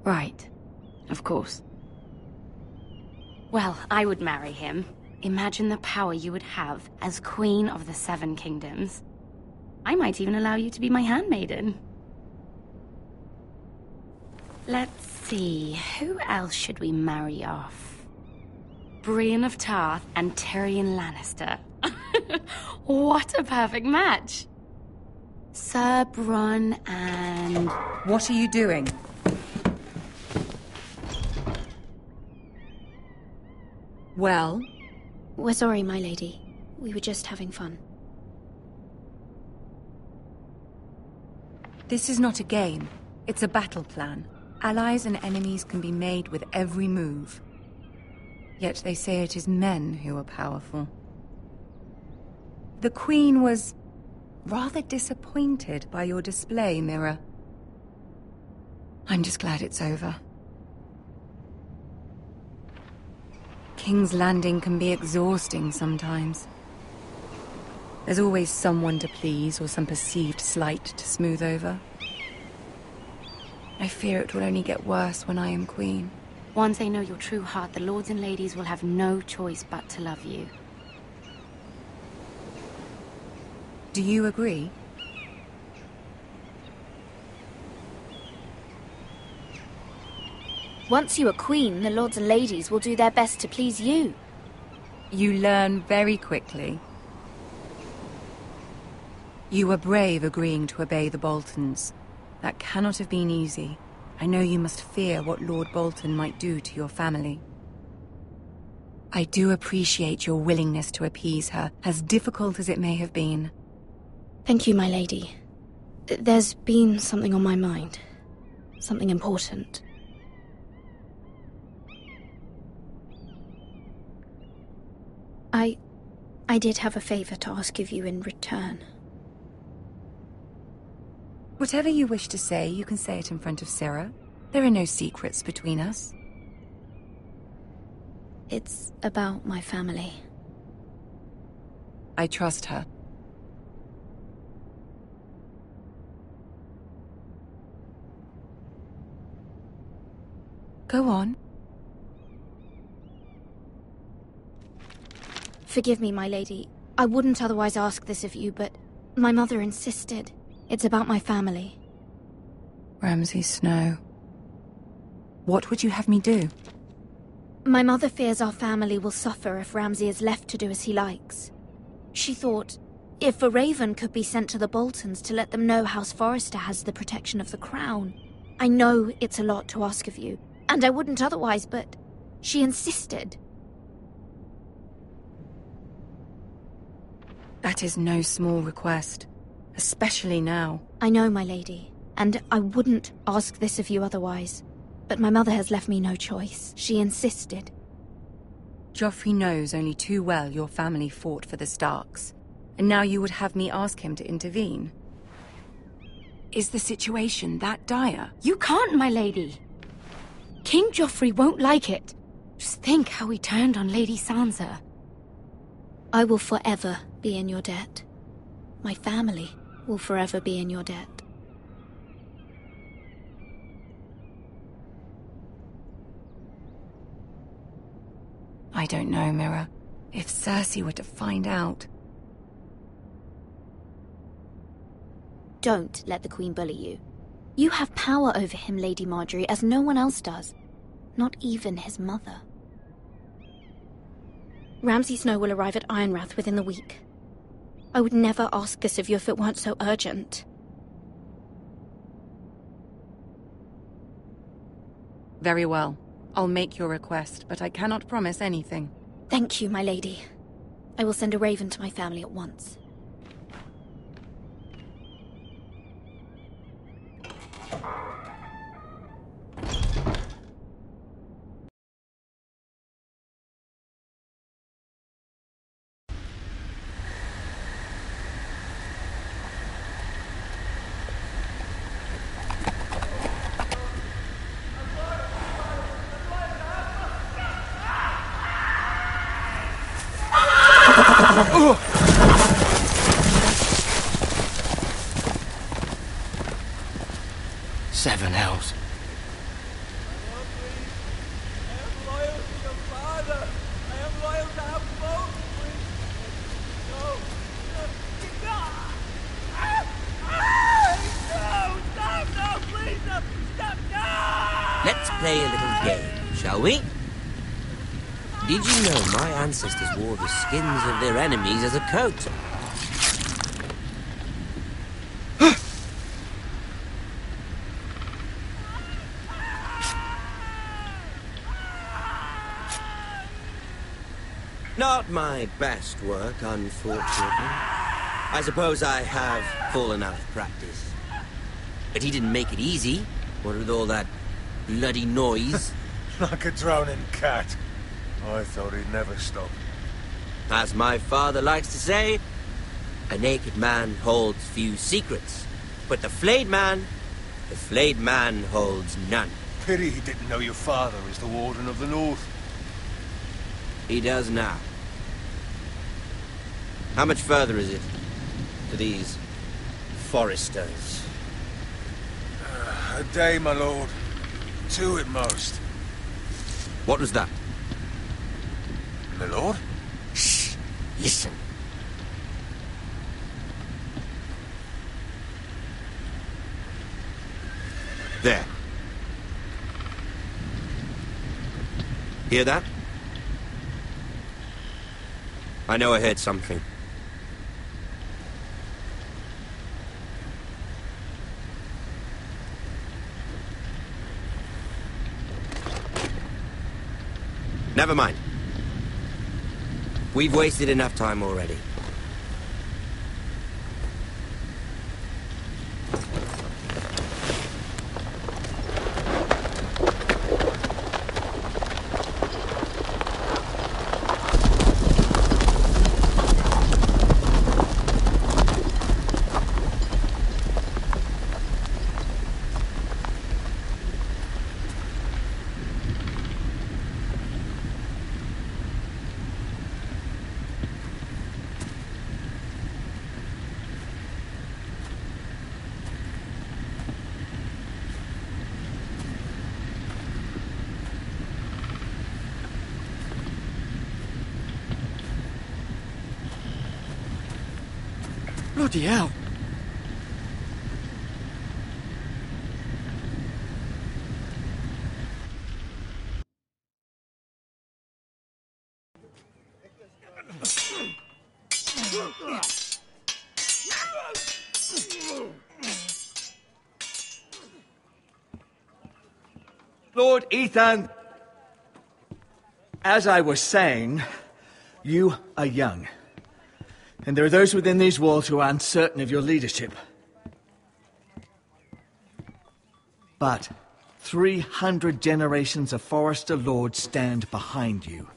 Right. Of course. Well, I would marry him. Imagine the power you would have as Queen of the Seven Kingdoms. I might even allow you to be my handmaiden. Let's see, who else should we marry off? Brienne of Tarth and Tyrion Lannister. what a perfect match! Sir Bronn and... What are you doing? Well? We're sorry, my lady. We were just having fun. This is not a game. It's a battle plan. Allies and enemies can be made with every move. Yet they say it is men who are powerful. The Queen was rather disappointed by your display, Mira. I'm just glad it's over. King's Landing can be exhausting sometimes. There's always someone to please or some perceived slight to smooth over. I fear it will only get worse when I am queen. Once they know your true heart, the lords and ladies will have no choice but to love you. Do you agree? Once you are queen, the lords and ladies will do their best to please you. You learn very quickly. You were brave agreeing to obey the Boltons. That cannot have been easy. I know you must fear what Lord Bolton might do to your family. I do appreciate your willingness to appease her, as difficult as it may have been. Thank you, my lady. There's been something on my mind. Something important. I... I did have a favor to ask of you in return. Whatever you wish to say, you can say it in front of Sera. There are no secrets between us. It's about my family. I trust her. Go on. Forgive me, my lady. I wouldn't otherwise ask this of you, but my mother insisted. It's about my family. Ramsay Snow. What would you have me do? My mother fears our family will suffer if Ramsay is left to do as he likes. She thought if a raven could be sent to the Boltons to let them know House Forrester has the protection of the crown. I know it's a lot to ask of you, and I wouldn't otherwise, but she insisted. That is no small request, especially now. I know, my lady, and I wouldn't ask this of you otherwise. But my mother has left me no choice. She insisted. Joffrey knows only too well your family fought for the Starks, and now you would have me ask him to intervene. Is the situation that dire? You can't, my lady. King Joffrey won't like it. Just think how he turned on Lady Sansa. I will forever be in your debt. My family will forever be in your debt. I don't know, Mira. If Cersei were to find out... Don't let the Queen bully you. You have power over him, Lady Margaery, as no one else does. Not even his mother. Ramsay Snow will arrive at Ironrath within the week. I would never ask this of you if it weren't so urgent. Very well. I'll make your request, but I cannot promise anything. Thank you, my lady. I will send a raven to my family at once. Seven hells. Let's play a little game, shall we? Did you know my ancestors wore skins of their enemies as a coat? Not my best work, unfortunately. I suppose I have fallen out of practice. But he didn't make it easy, what with all that bloody noise. like a drowning cat. I thought he'd never stop. As my father likes to say, a naked man holds few secrets. But the flayed man, the flayed man holds none. Pity he didn't know your father is the Warden of the North. He does now. How much further is it to these Forresters? Uh, a day, my lord. Two at most. What was that? My lord? Listen. There. Hear that? I know I heard something. Never mind. We've wasted enough time already. Bloody hell. Lord Ethan, as I was saying, you are young. And there are those within these walls who are uncertain of your leadership. But 300 generations of Forrester Lords stand behind you.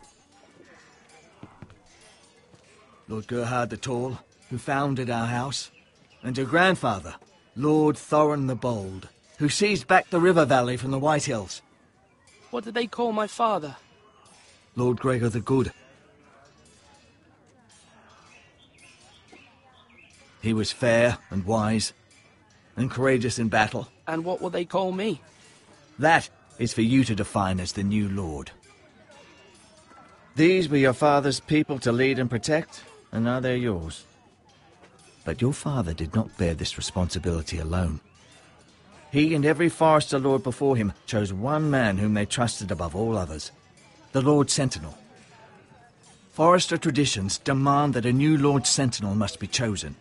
Lord Gerhard the Tall, who founded our house, and your grandfather, Lord Thorin the Bold, who seized back the river valley from the Whitehills. What did they call my father? Lord Gregor the Good. He was fair and wise, and courageous in battle. And what will they call me? That is for you to define as the new lord. These were your father's people to lead and protect, and now they're yours. But your father did not bear this responsibility alone. He and every Forrester Lord before him chose one man whom they trusted above all others, the Lord Sentinel. Forrester traditions demand that a new Lord Sentinel must be chosen.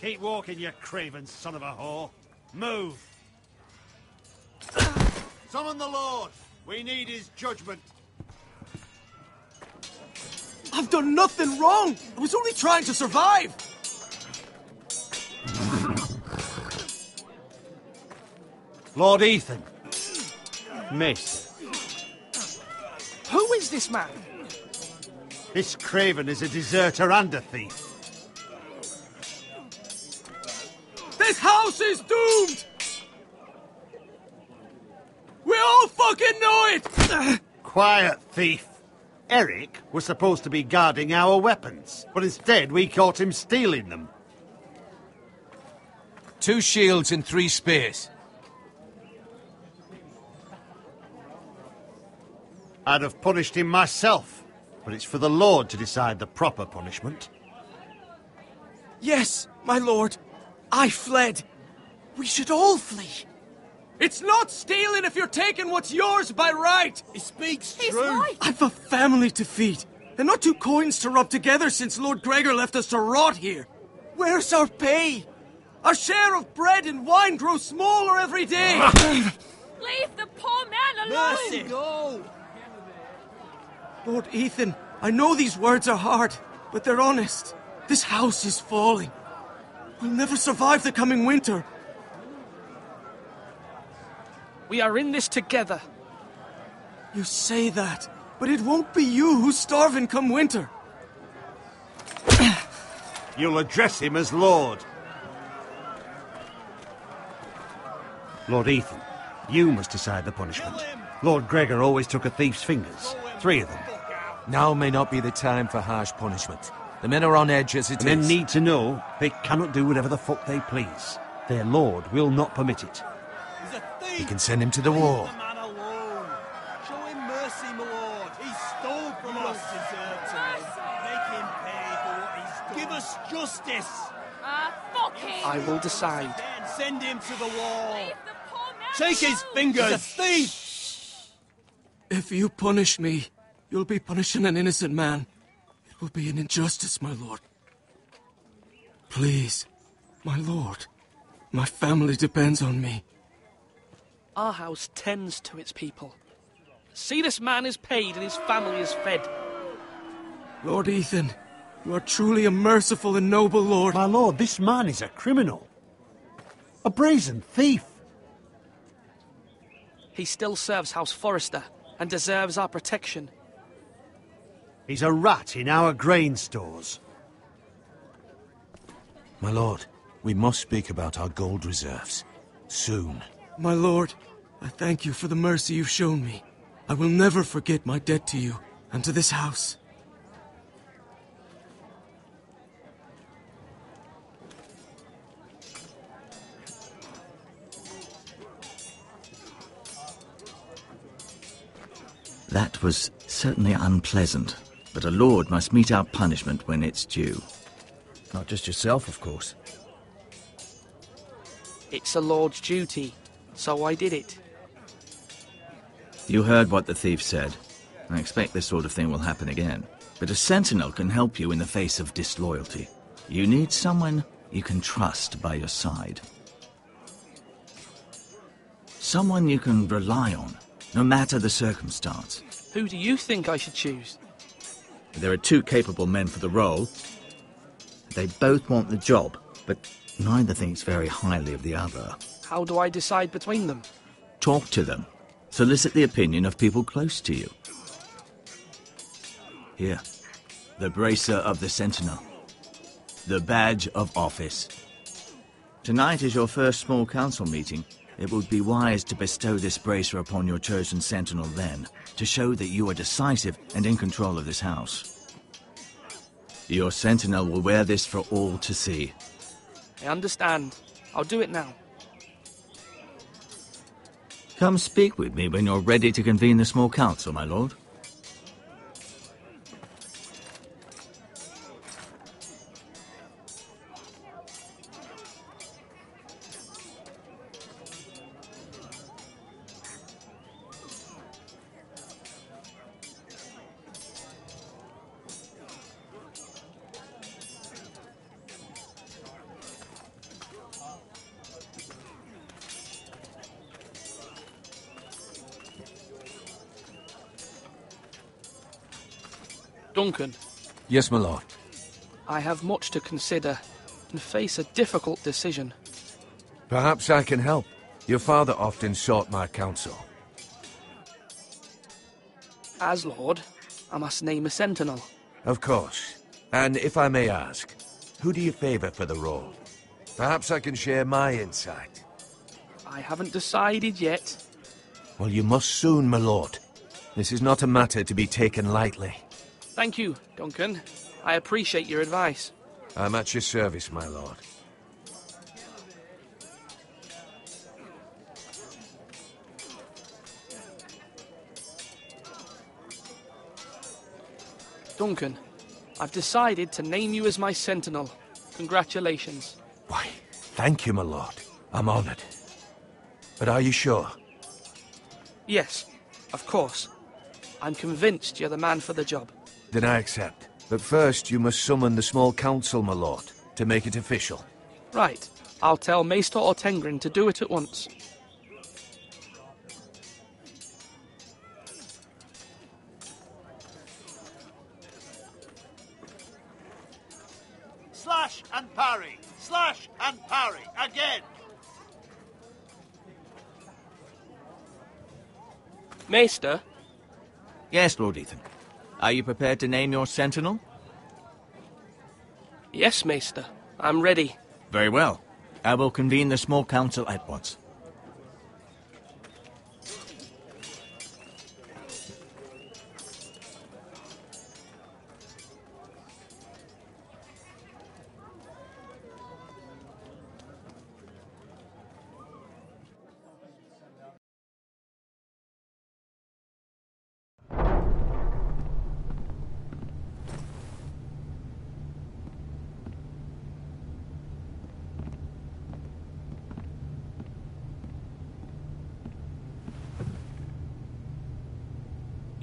Keep walking, you craven son of a whore. Move! Summon the Lord! We need his judgment. I've done nothing wrong! I was only trying to survive! Lord Ethan. Miss. Who is this man? This craven is a deserter and a thief. This house is doomed! We all fucking know it! Quiet, thief. Eric was supposed to be guarding our weapons, but instead we caught him stealing them. Two shields and three spears. I'd have punished him myself, but it's for the Lord to decide the proper punishment. Yes, my lord. I fled. We should all flee. It's not stealing if you're taking what's yours by right. He speaks He's true. right. I've a family to feed, and not two coins to rub together since Lord Gregor left us to rot here. Where's our pay? Our share of bread and wine grows smaller every day. Leave the poor man alone! Mercy. Go! Lord Ethan, I know these words are hard, but they're honest. This house is falling. We'll never survive the coming winter. We are in this together. You say that, but it won't be you who's starving come winter. You'll address him as Lord. Lord Ethan, you must decide the punishment. Lord Gregor always took a thief's fingers. Three of them. Now may not be the time for harsh punishment. The men are on edge as it The men is. need to know they cannot do whatever the fuck they please. Their lord will not permit it. He's a thief! You can send him to the war. The man alone. Show him mercy, my lord. He stole from us. deserve to. Make him pay for what he's done. Give us justice. Ah, fuck him! I will decide. Send him to the wall. Take his alone! fingers. He's a thief. If you punish me, you'll be punishing an innocent man. It will be an injustice, my lord. Please, my lord. My family depends on me. Our house tends to its people. See, this man is paid and his family is fed. Lord Ethan, you are truly a merciful and noble lord. My lord, this man is a criminal. A brazen thief. He still serves House Forrester and deserves our protection. He's a rat in our grain stores. My lord, we must speak about our gold reserves. Soon. My lord, I thank you for the mercy you've shown me. I will never forget my debt to you and to this house. That was certainly unpleasant, but a lord must meet our punishment when it's due. Not just yourself, of course. It's a lord's duty, so I did it. You heard what the thief said. I expect this sort of thing will happen again. But a sentinel can help you in the face of disloyalty. You need someone you can trust by your side. Someone you can rely on, no matter the circumstance. Who do you think I should choose? There are two capable men for the role. They both want the job, but neither thinks very highly of the other. How do I decide between them? Talk to them. Solicit the opinion of people close to you. Here, the bracer of the Sentinel. The badge of office. Tonight is your first small council meeting. It would be wise to bestow this bracer upon your chosen Sentinel then, to show that you are decisive and in control of this house. Your Sentinel will wear this for all to see. I understand. I'll do it now. Come speak with me when you're ready to convene the small council, my lord. Duncan, Yes, my lord. I have much to consider and face a difficult decision. Perhaps I can help. Your father often sought my counsel. As Lord, I must name a sentinel. Of course. And if I may ask, who do you favor for the role? Perhaps I can share my insight. I haven't decided yet. Well, you must soon, my lord. This is not a matter to be taken lightly. Thank you, Duncan. I appreciate your advice. I'm at your service, my lord. Duncan, I've decided to name you as my sentinel. Congratulations. Why, thank you, my lord. I'm honored. But are you sure? Yes, of course. I'm convinced you're the man for the job. Then I accept. But first, you must summon the small council, my lord, to make it official. Right. I'll tell Maester Ortengryn to do it at once. Slash and parry. Slash and parry. Again. Maester? Yes, Lord Ethan. Are you prepared to name your sentinel? Yes, Maester. I'm ready. Very well. I will convene the small council at once.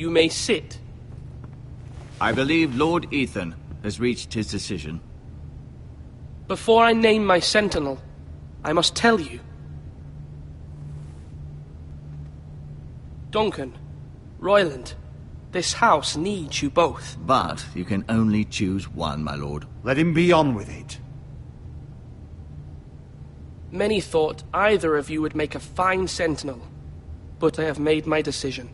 You may sit. I believe Lord Ethan has reached his decision. Before I name my sentinel, I must tell you. Duncan, Royland, this house needs you both. But you can only choose one, my lord. Let him be on with it. Many thought either of you would make a fine sentinel, but I have made my decision.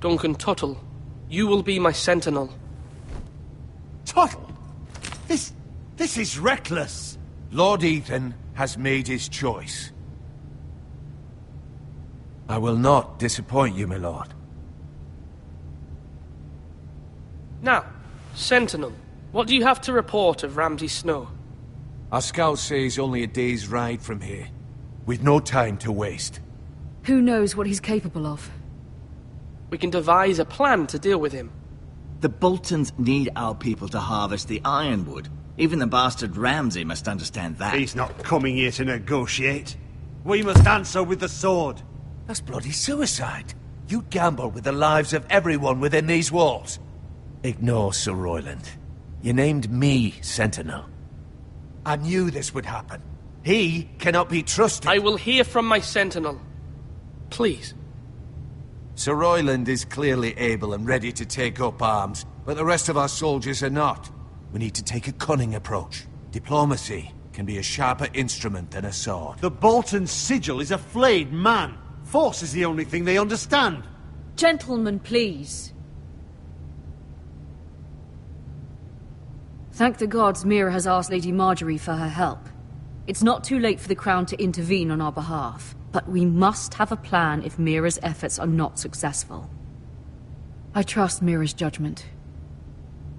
Duncan Tuttle, you will be my sentinel. Tuttle! This... this is reckless. Lord Ethan has made his choice. I will not disappoint you, my lord. Now, Sentinel, what do you have to report of Ramsay Snow? Our scouts say he's only a day's ride from here, with no time to waste. Who knows what he's capable of? We can devise a plan to deal with him. The Boltons need our people to harvest the ironwood. Even the bastard Ramsay must understand that. He's not coming here to negotiate. We must answer with the sword. That's bloody suicide. You gamble with the lives of everyone within these walls. Ignore Sir Royland. You named me Sentinel. I knew this would happen. He cannot be trusted. I will hear from my sentinel. Please. Sir Royland is clearly able and ready to take up arms, but the rest of our soldiers are not. We need to take a cunning approach. Diplomacy can be a sharper instrument than a sword. The Bolton sigil is a flayed man. Force is the only thing they understand. Gentlemen, please. Thank the gods Mira has asked Lady Margaery for her help. It's not too late for the Crown to intervene on our behalf, but we must have a plan if Mira's efforts are not successful. I trust Mira's judgment.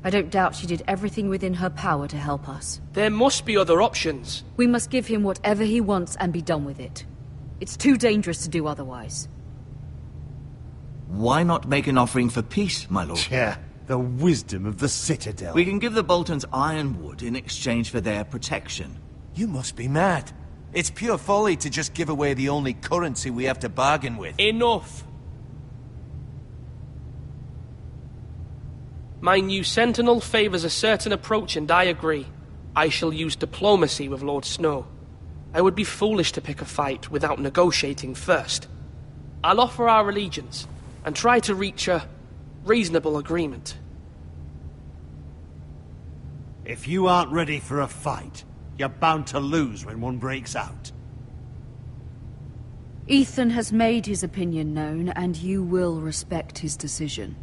I don't doubt she did everything within her power to help us. There must be other options. We must give him whatever he wants and be done with it. It's too dangerous to do otherwise. Why not make an offering for peace, my lord? Yeah, the wisdom of the Citadel. We can give the Boltons ironwood in exchange for their protection. You must be mad. It's pure folly to just give away the only currency we have to bargain with. Enough. My new sentinel favors a certain approach, and I agree. I shall use diplomacy with Lord Snow. I would be foolish to pick a fight without negotiating first. I'll offer our allegiance and try to reach a reasonable agreement. If you aren't ready for a fight, you're bound to lose when one breaks out. Ethan has made his opinion known, and you will respect his decision.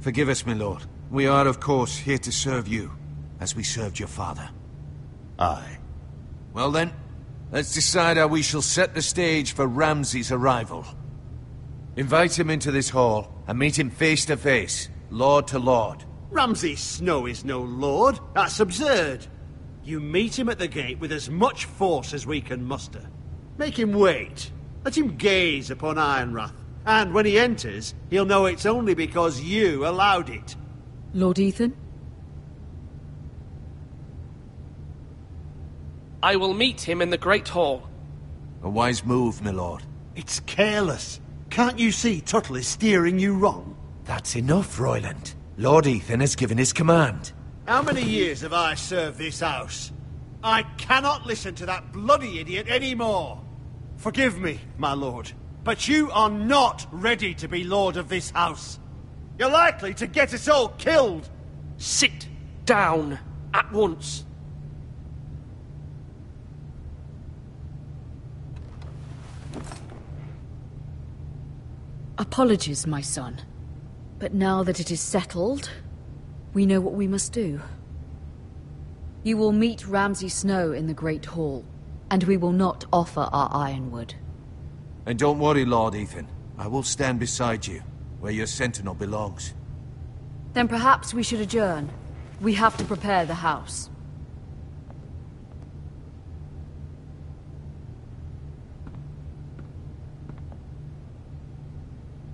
Forgive us, my lord. We are, of course, here to serve you, as we served your father. Aye. Well then, let's decide how we shall set the stage for Ramsay's arrival. Invite him into this hall, and meet him face to face, lord to lord. Ramsay Snow is no lord. That's absurd. You meet him at the gate with as much force as we can muster. Make him wait. Let him gaze upon Ironrath. And when he enters, he'll know it's only because you allowed it. Lord Ethan? I will meet him in the Great Hall. A wise move, my lord. It's careless. Can't you see Tuttle is steering you wrong? That's enough, Royland. Lord Ethan has given his command. How many years have I served this house? I cannot listen to that bloody idiot anymore. Forgive me, my lord, but you are not ready to be lord of this house. You're likely to get us all killed. Sit down at once. Apologies, my son. But now that it is settled, we know what we must do. You will meet Ramsay Snow in the Great Hall, and we will not offer our ironwood. And don't worry, Lord Ethan. I will stand beside you, where your sentinel belongs. Then perhaps we should adjourn. We have to prepare the house.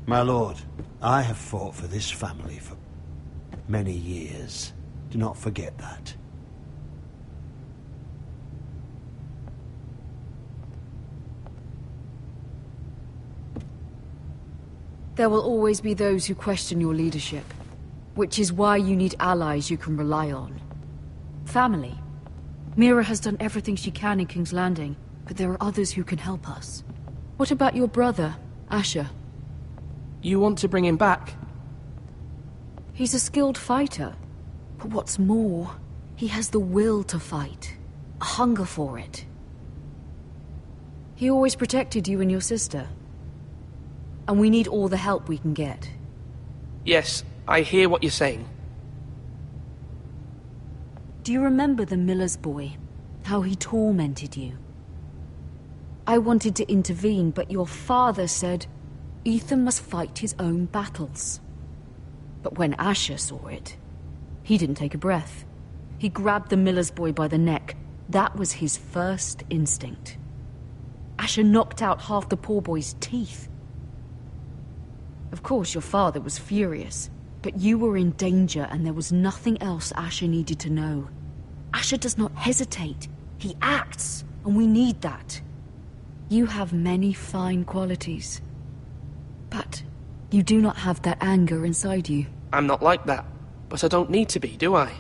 My lord, I have fought for this family for many years. Do not forget that. There will always be those who question your leadership, which is why you need allies you can rely on. Family. Mira has done everything she can in King's Landing, but there are others who can help us. What about your brother, Asher? You want to bring him back? He's a skilled fighter. But what's more, he has the will to fight. A hunger for it. He always protected you and your sister. And we need all the help we can get. Yes, I hear what you're saying. Do you remember the miller's boy? How he tormented you? I wanted to intervene, but your father said Ethan must fight his own battles. But when Asher saw it, he didn't take a breath. He grabbed the miller's boy by the neck. That was his first instinct. Asher knocked out half the poor boy's teeth. Of course, your father was furious. But you were in danger and there was nothing else Asher needed to know. Asher does not hesitate. He acts, and we need that. You have many fine qualities. But you do not have that anger inside you. I'm not like that. But I don't need to be, do I?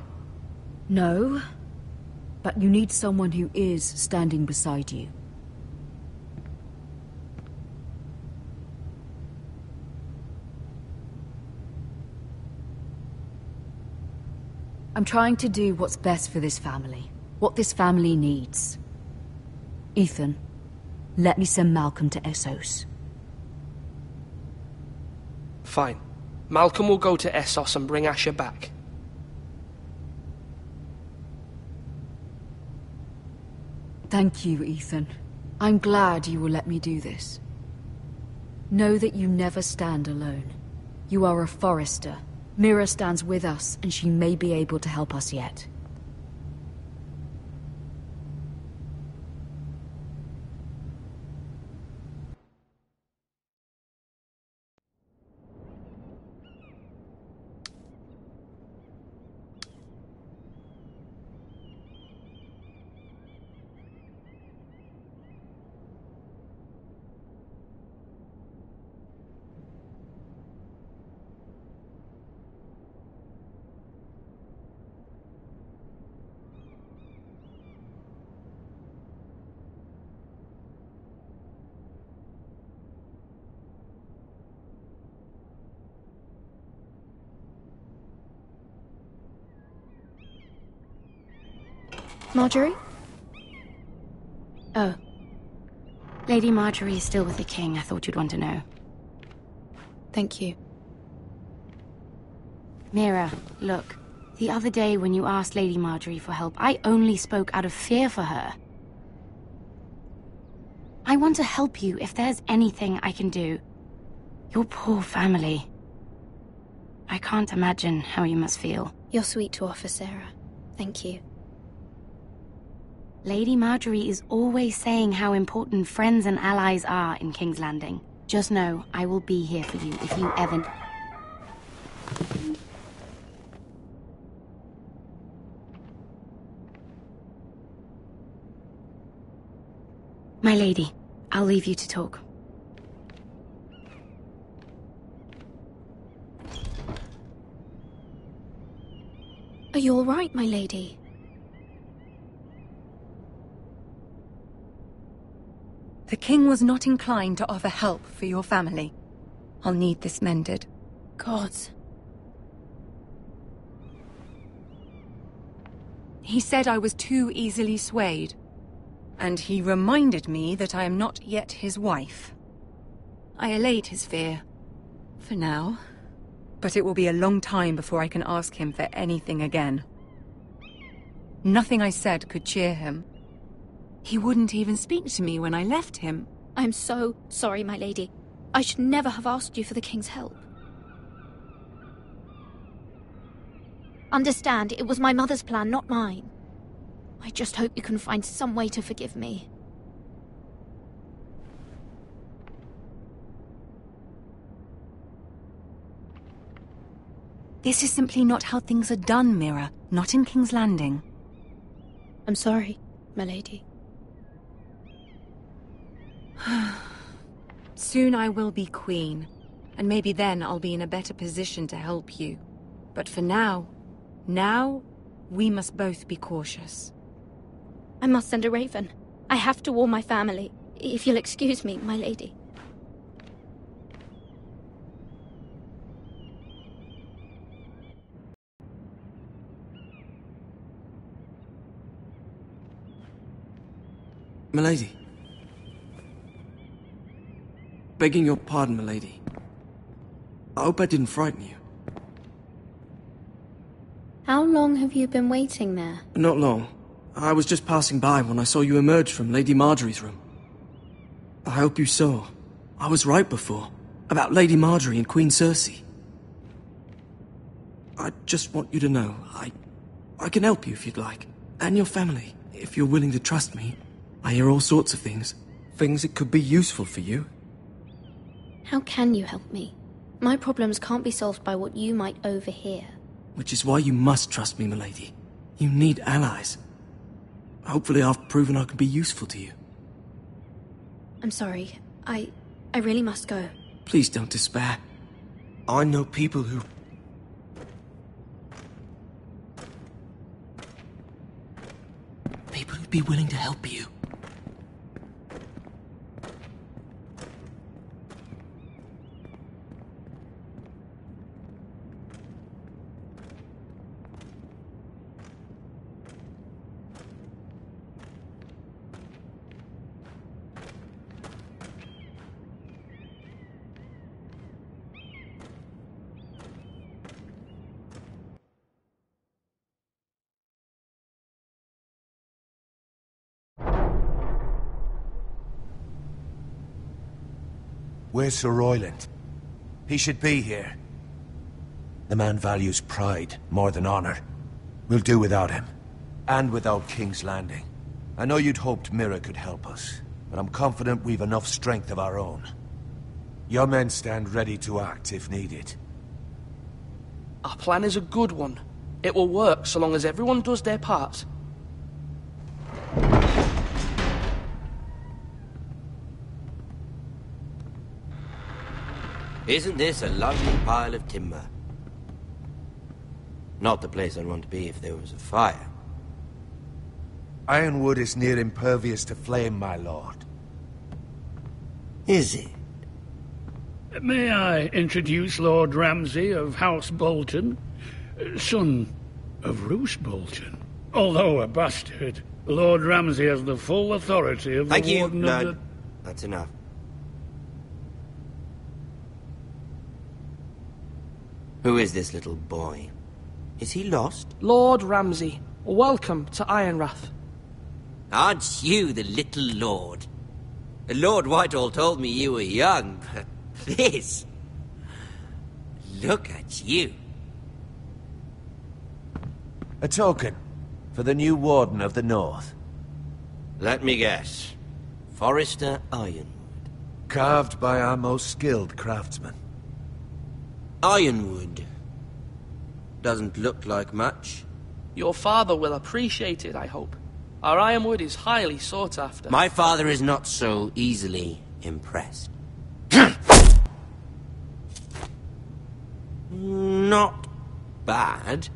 No. But you need someone who is standing beside you. I'm trying to do what's best for this family. What this family needs. Ethan, let me send Malcolm to Essos. Fine. Malcolm will go to Essos and bring Asher back. Thank you, Ethan. I'm glad you will let me do this. Know that you never stand alone. You are a Forrester. Mira stands with us, and she may be able to help us yet. Margaery? Oh. Lady Margaery is still with the king. I thought you'd want to know. Thank you. Mira, look. The other day when you asked Lady Margaery for help, I only spoke out of fear for her. I want to help you if there's anything I can do. Your poor family. I can't imagine how you must feel. You're sweet to offer, Sera. Thank you. Lady Margaery is always saying how important friends and allies are in King's Landing. Just know, I will be here for you if you ever... My lady, I'll leave you to talk. Are you all right, my lady? The king was not inclined to offer help for your family. I'll need this mended. Gods. He said I was too easily swayed. And he reminded me that I am not yet his wife. I allayed his fear. For now. But it will be a long time before I can ask him for anything again. Nothing I said could cheer him. He wouldn't even speak to me when I left him. I'm so sorry, my lady. I should never have asked you for the king's help. Understand, it was my mother's plan, not mine. I just hope you can find some way to forgive me. This is simply not how things are done, Mira. Not in King's Landing. I'm sorry, my lady. Soon I will be queen, and maybe then I'll be in a better position to help you. But for now, now, we must both be cautious. I must send a raven. I have to warn my family. If you'll excuse me, my lady. Milady. Begging your pardon, milady. I hope I didn't frighten you. How long have you been waiting there? Not long. I was just passing by when I saw you emerge from Lady Margaery's room. I hope you saw. I was right before. About Lady Marjorie and Queen Cersei. I just want you to know, I... I can help you if you'd like. And your family, if you're willing to trust me. I hear all sorts of things. Things that could be useful for you. How can you help me? My problems can't be solved by what you might overhear. Which is why you must trust me, milady. You need allies. Hopefully I've proven I can be useful to you. I'm sorry. I... I really must go. Please don't despair. I know people who... People who'd be willing to help you. Where's Sir Royland? He should be here. The man values pride more than honor. We'll do without him. And without King's Landing. I know you'd hoped Mira could help us, but I'm confident we've enough strength of our own. Your men stand ready to act if needed. Our plan is a good one. It will work so long as everyone does their part. Isn't this a lovely pile of timber? Not the place I'd want to be if there was a fire. Ironwood is near impervious to flame, my lord. Is it? May I introduce Lord Ramsay of House Bolton, son of Roose Bolton? Although a bastard, Lord Ramsay has the full authority of Thank the you, Warden Lord. of the... That's enough. Who is this little boy? Is he lost? Lord Ramsay, welcome to Ironrath. Aren't you the little lord? Lord Whitehill told me you were young, but this... Look at you. A token for the new Warden of the North. Let me guess. Forrester Ironwood. Carved by our most skilled craftsmen. Ironwood. Doesn't look like much. Your father will appreciate it, I hope. Our ironwood is highly sought after. My father is not so easily impressed. not bad.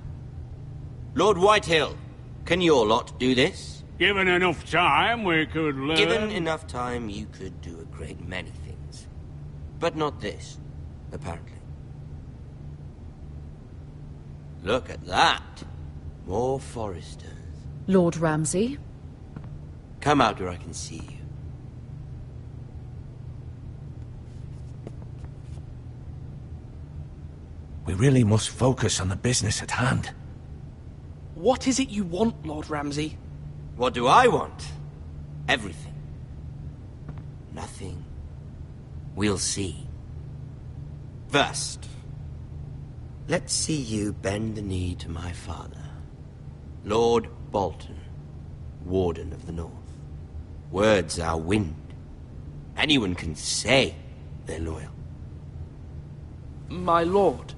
Lord Whitehill, can your lot do this? Given enough time, we could learn... Given enough time, you could do a great many things. But not this, apparently. Look at that. More Forresters. Lord Ramsay? Come out where I can see you. We really must focus on the business at hand. What is it you want, Lord Ramsay? What do I want? Everything. Nothing. We'll see. First, let's see you bend the knee to my father, Lord Bolton, Warden of the North. Words are wind. Anyone can say they're loyal. My lord.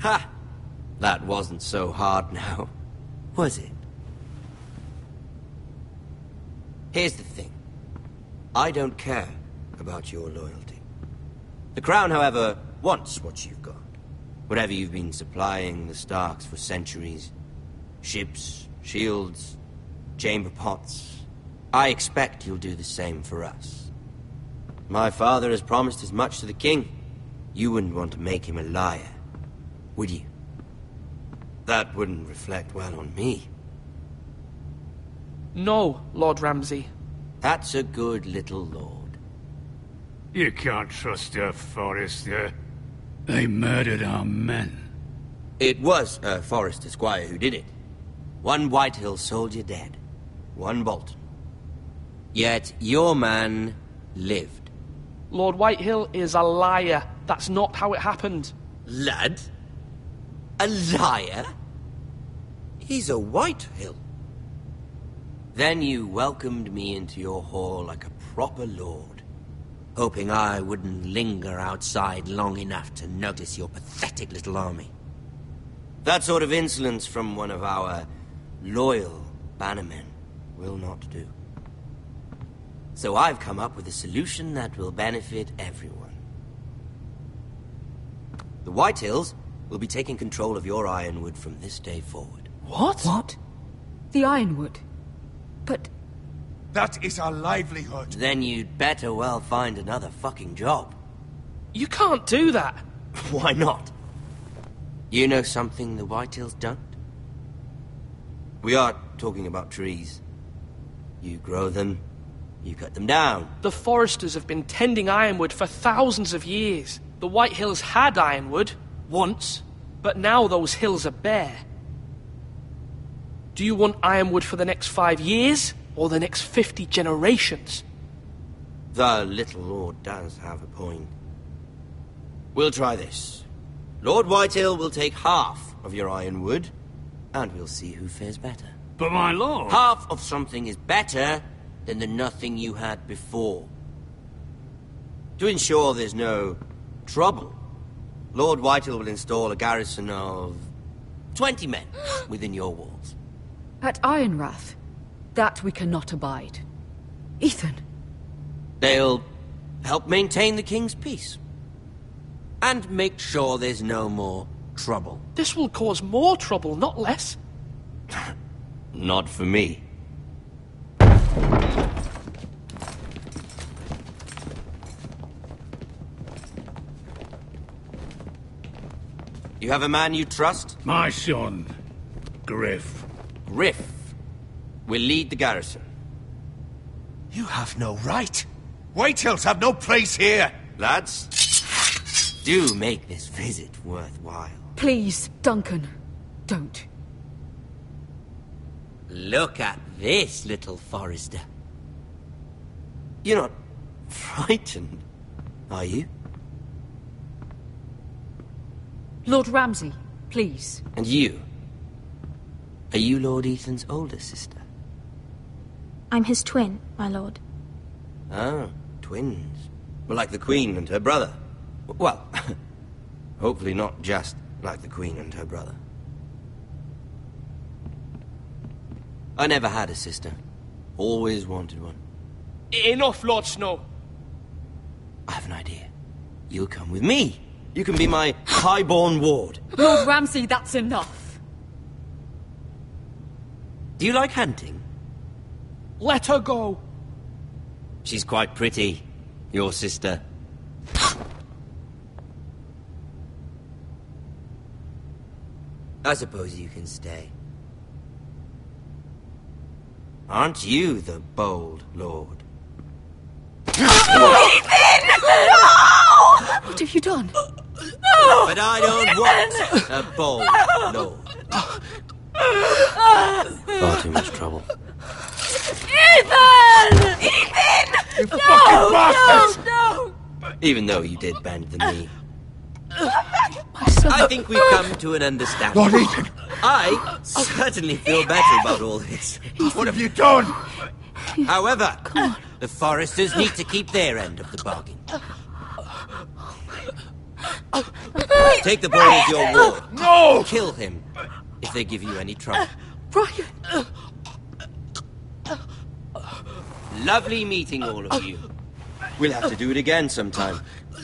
Ha! That wasn't so hard now, was it? Here's the thing. I don't care about your loyalty. The Crown, however, wants what you've got. Whatever you've been supplying the Starks for centuries. Ships, shields, chamber pots. I expect you'll do the same for us. My father has promised as much to the King. You wouldn't want to make him a liar, would you? That wouldn't reflect well on me. No, Lord Ramsay. That's a good little lord. You can't trust her, Forrester. They murdered our men. It was uh, a Forrester Squire who did it. One Whitehill soldier dead. One Bolton. Yet your man lived. Lord Whitehill is a liar. That's not how it happened. Lad? A liar? He's a Whitehill. Then you welcomed me into your hall like a proper lord. Hoping I wouldn't linger outside long enough to notice your pathetic little army. That sort of insolence from one of our loyal bannermen will not do. So I've come up with a solution that will benefit everyone. The Whitehills will be taking control of your Ironwood from this day forward. What? What? The Ironwood? But... That is our livelihood. Then you'd better well find another fucking job. You can't do that. Why not? You know something the Whitehills don't? We are talking about trees. You grow them, you cut them down. The Forresters have been tending Ironwood for thousands of years. The Whitehills had Ironwood, once, but now those hills are bare. Do you want Ironwood for the next five years, or the next fifty generations? The little lord does have a point. We'll try this. Lord Whitehill will take half of your ironwood, and we'll see who fares better. But my lord... Half of something is better than the nothing you had before. To ensure there's no trouble, Lord Whitehill will install a garrison of 20 men within your walls. At Ironrath? That we cannot abide. Ethan. They'll help maintain the king's peace. And make sure there's no more trouble. This will cause more trouble, not less. Not for me. You have a man you trust? My son, Gryff. Gryff will lead the garrison. You have no right. Whitehills have no place here. Lads, do make this visit worthwhile. Please, Duncan, don't. Look at this, little Forrester. You're not frightened, are you? Lord Ramsay, please. And you? Are you Lord Ethan's older sister? I'm his twin, my lord. Ah, twins. Well, like the Queen and her brother. Well, hopefully not just like the Queen and her brother. I never had a sister. Always wanted one. Enough, Lord Snow. I have an idea. You'll come with me. You can be my highborn ward. Lord Ramsay, that's enough. Do you like hunting? Let her go. She's quite pretty, your sister. I suppose you can stay. Aren't you the bold lord? Ethan! No! What have you done? No! But I don't want a bold lord. Far too much trouble. Ethan! Ethan! You no, fucking bastard! No, no! Even though you did bend the knee. I think we've come to an understanding. Lord Ethan! I certainly feel better about all this. What have you done? However, the Forresters need to keep their end of the bargain. Take the boy as your ward. No! Kill him if they give you any trouble. Ryon! Lovely meeting all of you. We'll have to do it again sometime.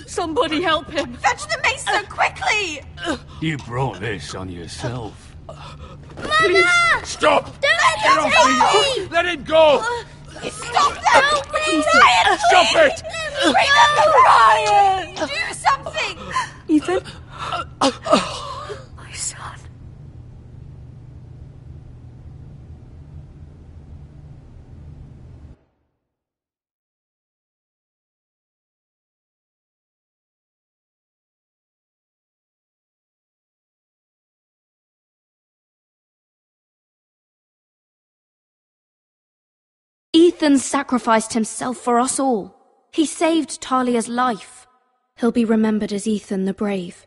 Somebody help him! Fetch the mace so quickly! You brought this on yourself. Mama! Stop! Don't let Get him off me! me! Let him go! Stop that! Help me! Ryon, Stop please! it! Remember Ryon! Do something! Ethan? Uh, uh, My son. Ethan sacrificed himself for us all. He saved Talia's life. He'll be remembered as Ethan the Brave.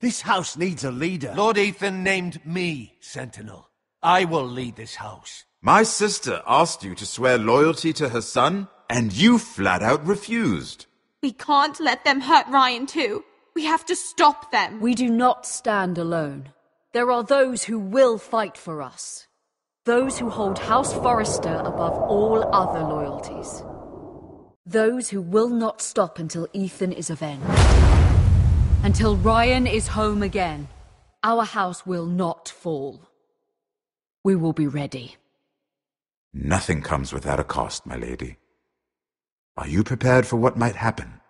This house needs a leader. Lord Ethan named me Sentinel. I will lead this house. My sister asked you to swear loyalty to her son, and you flat out refused. We can't let them hurt Ryon too. We have to stop them. We do not stand alone. There are those who will fight for us. Those who hold House Forrester above all other loyalties. Those who will not stop until Ethan is avenged. Until Ryon is home again. Our house will not fall. We will be ready. Nothing comes without a cost, my lady. Are you prepared for what might happen?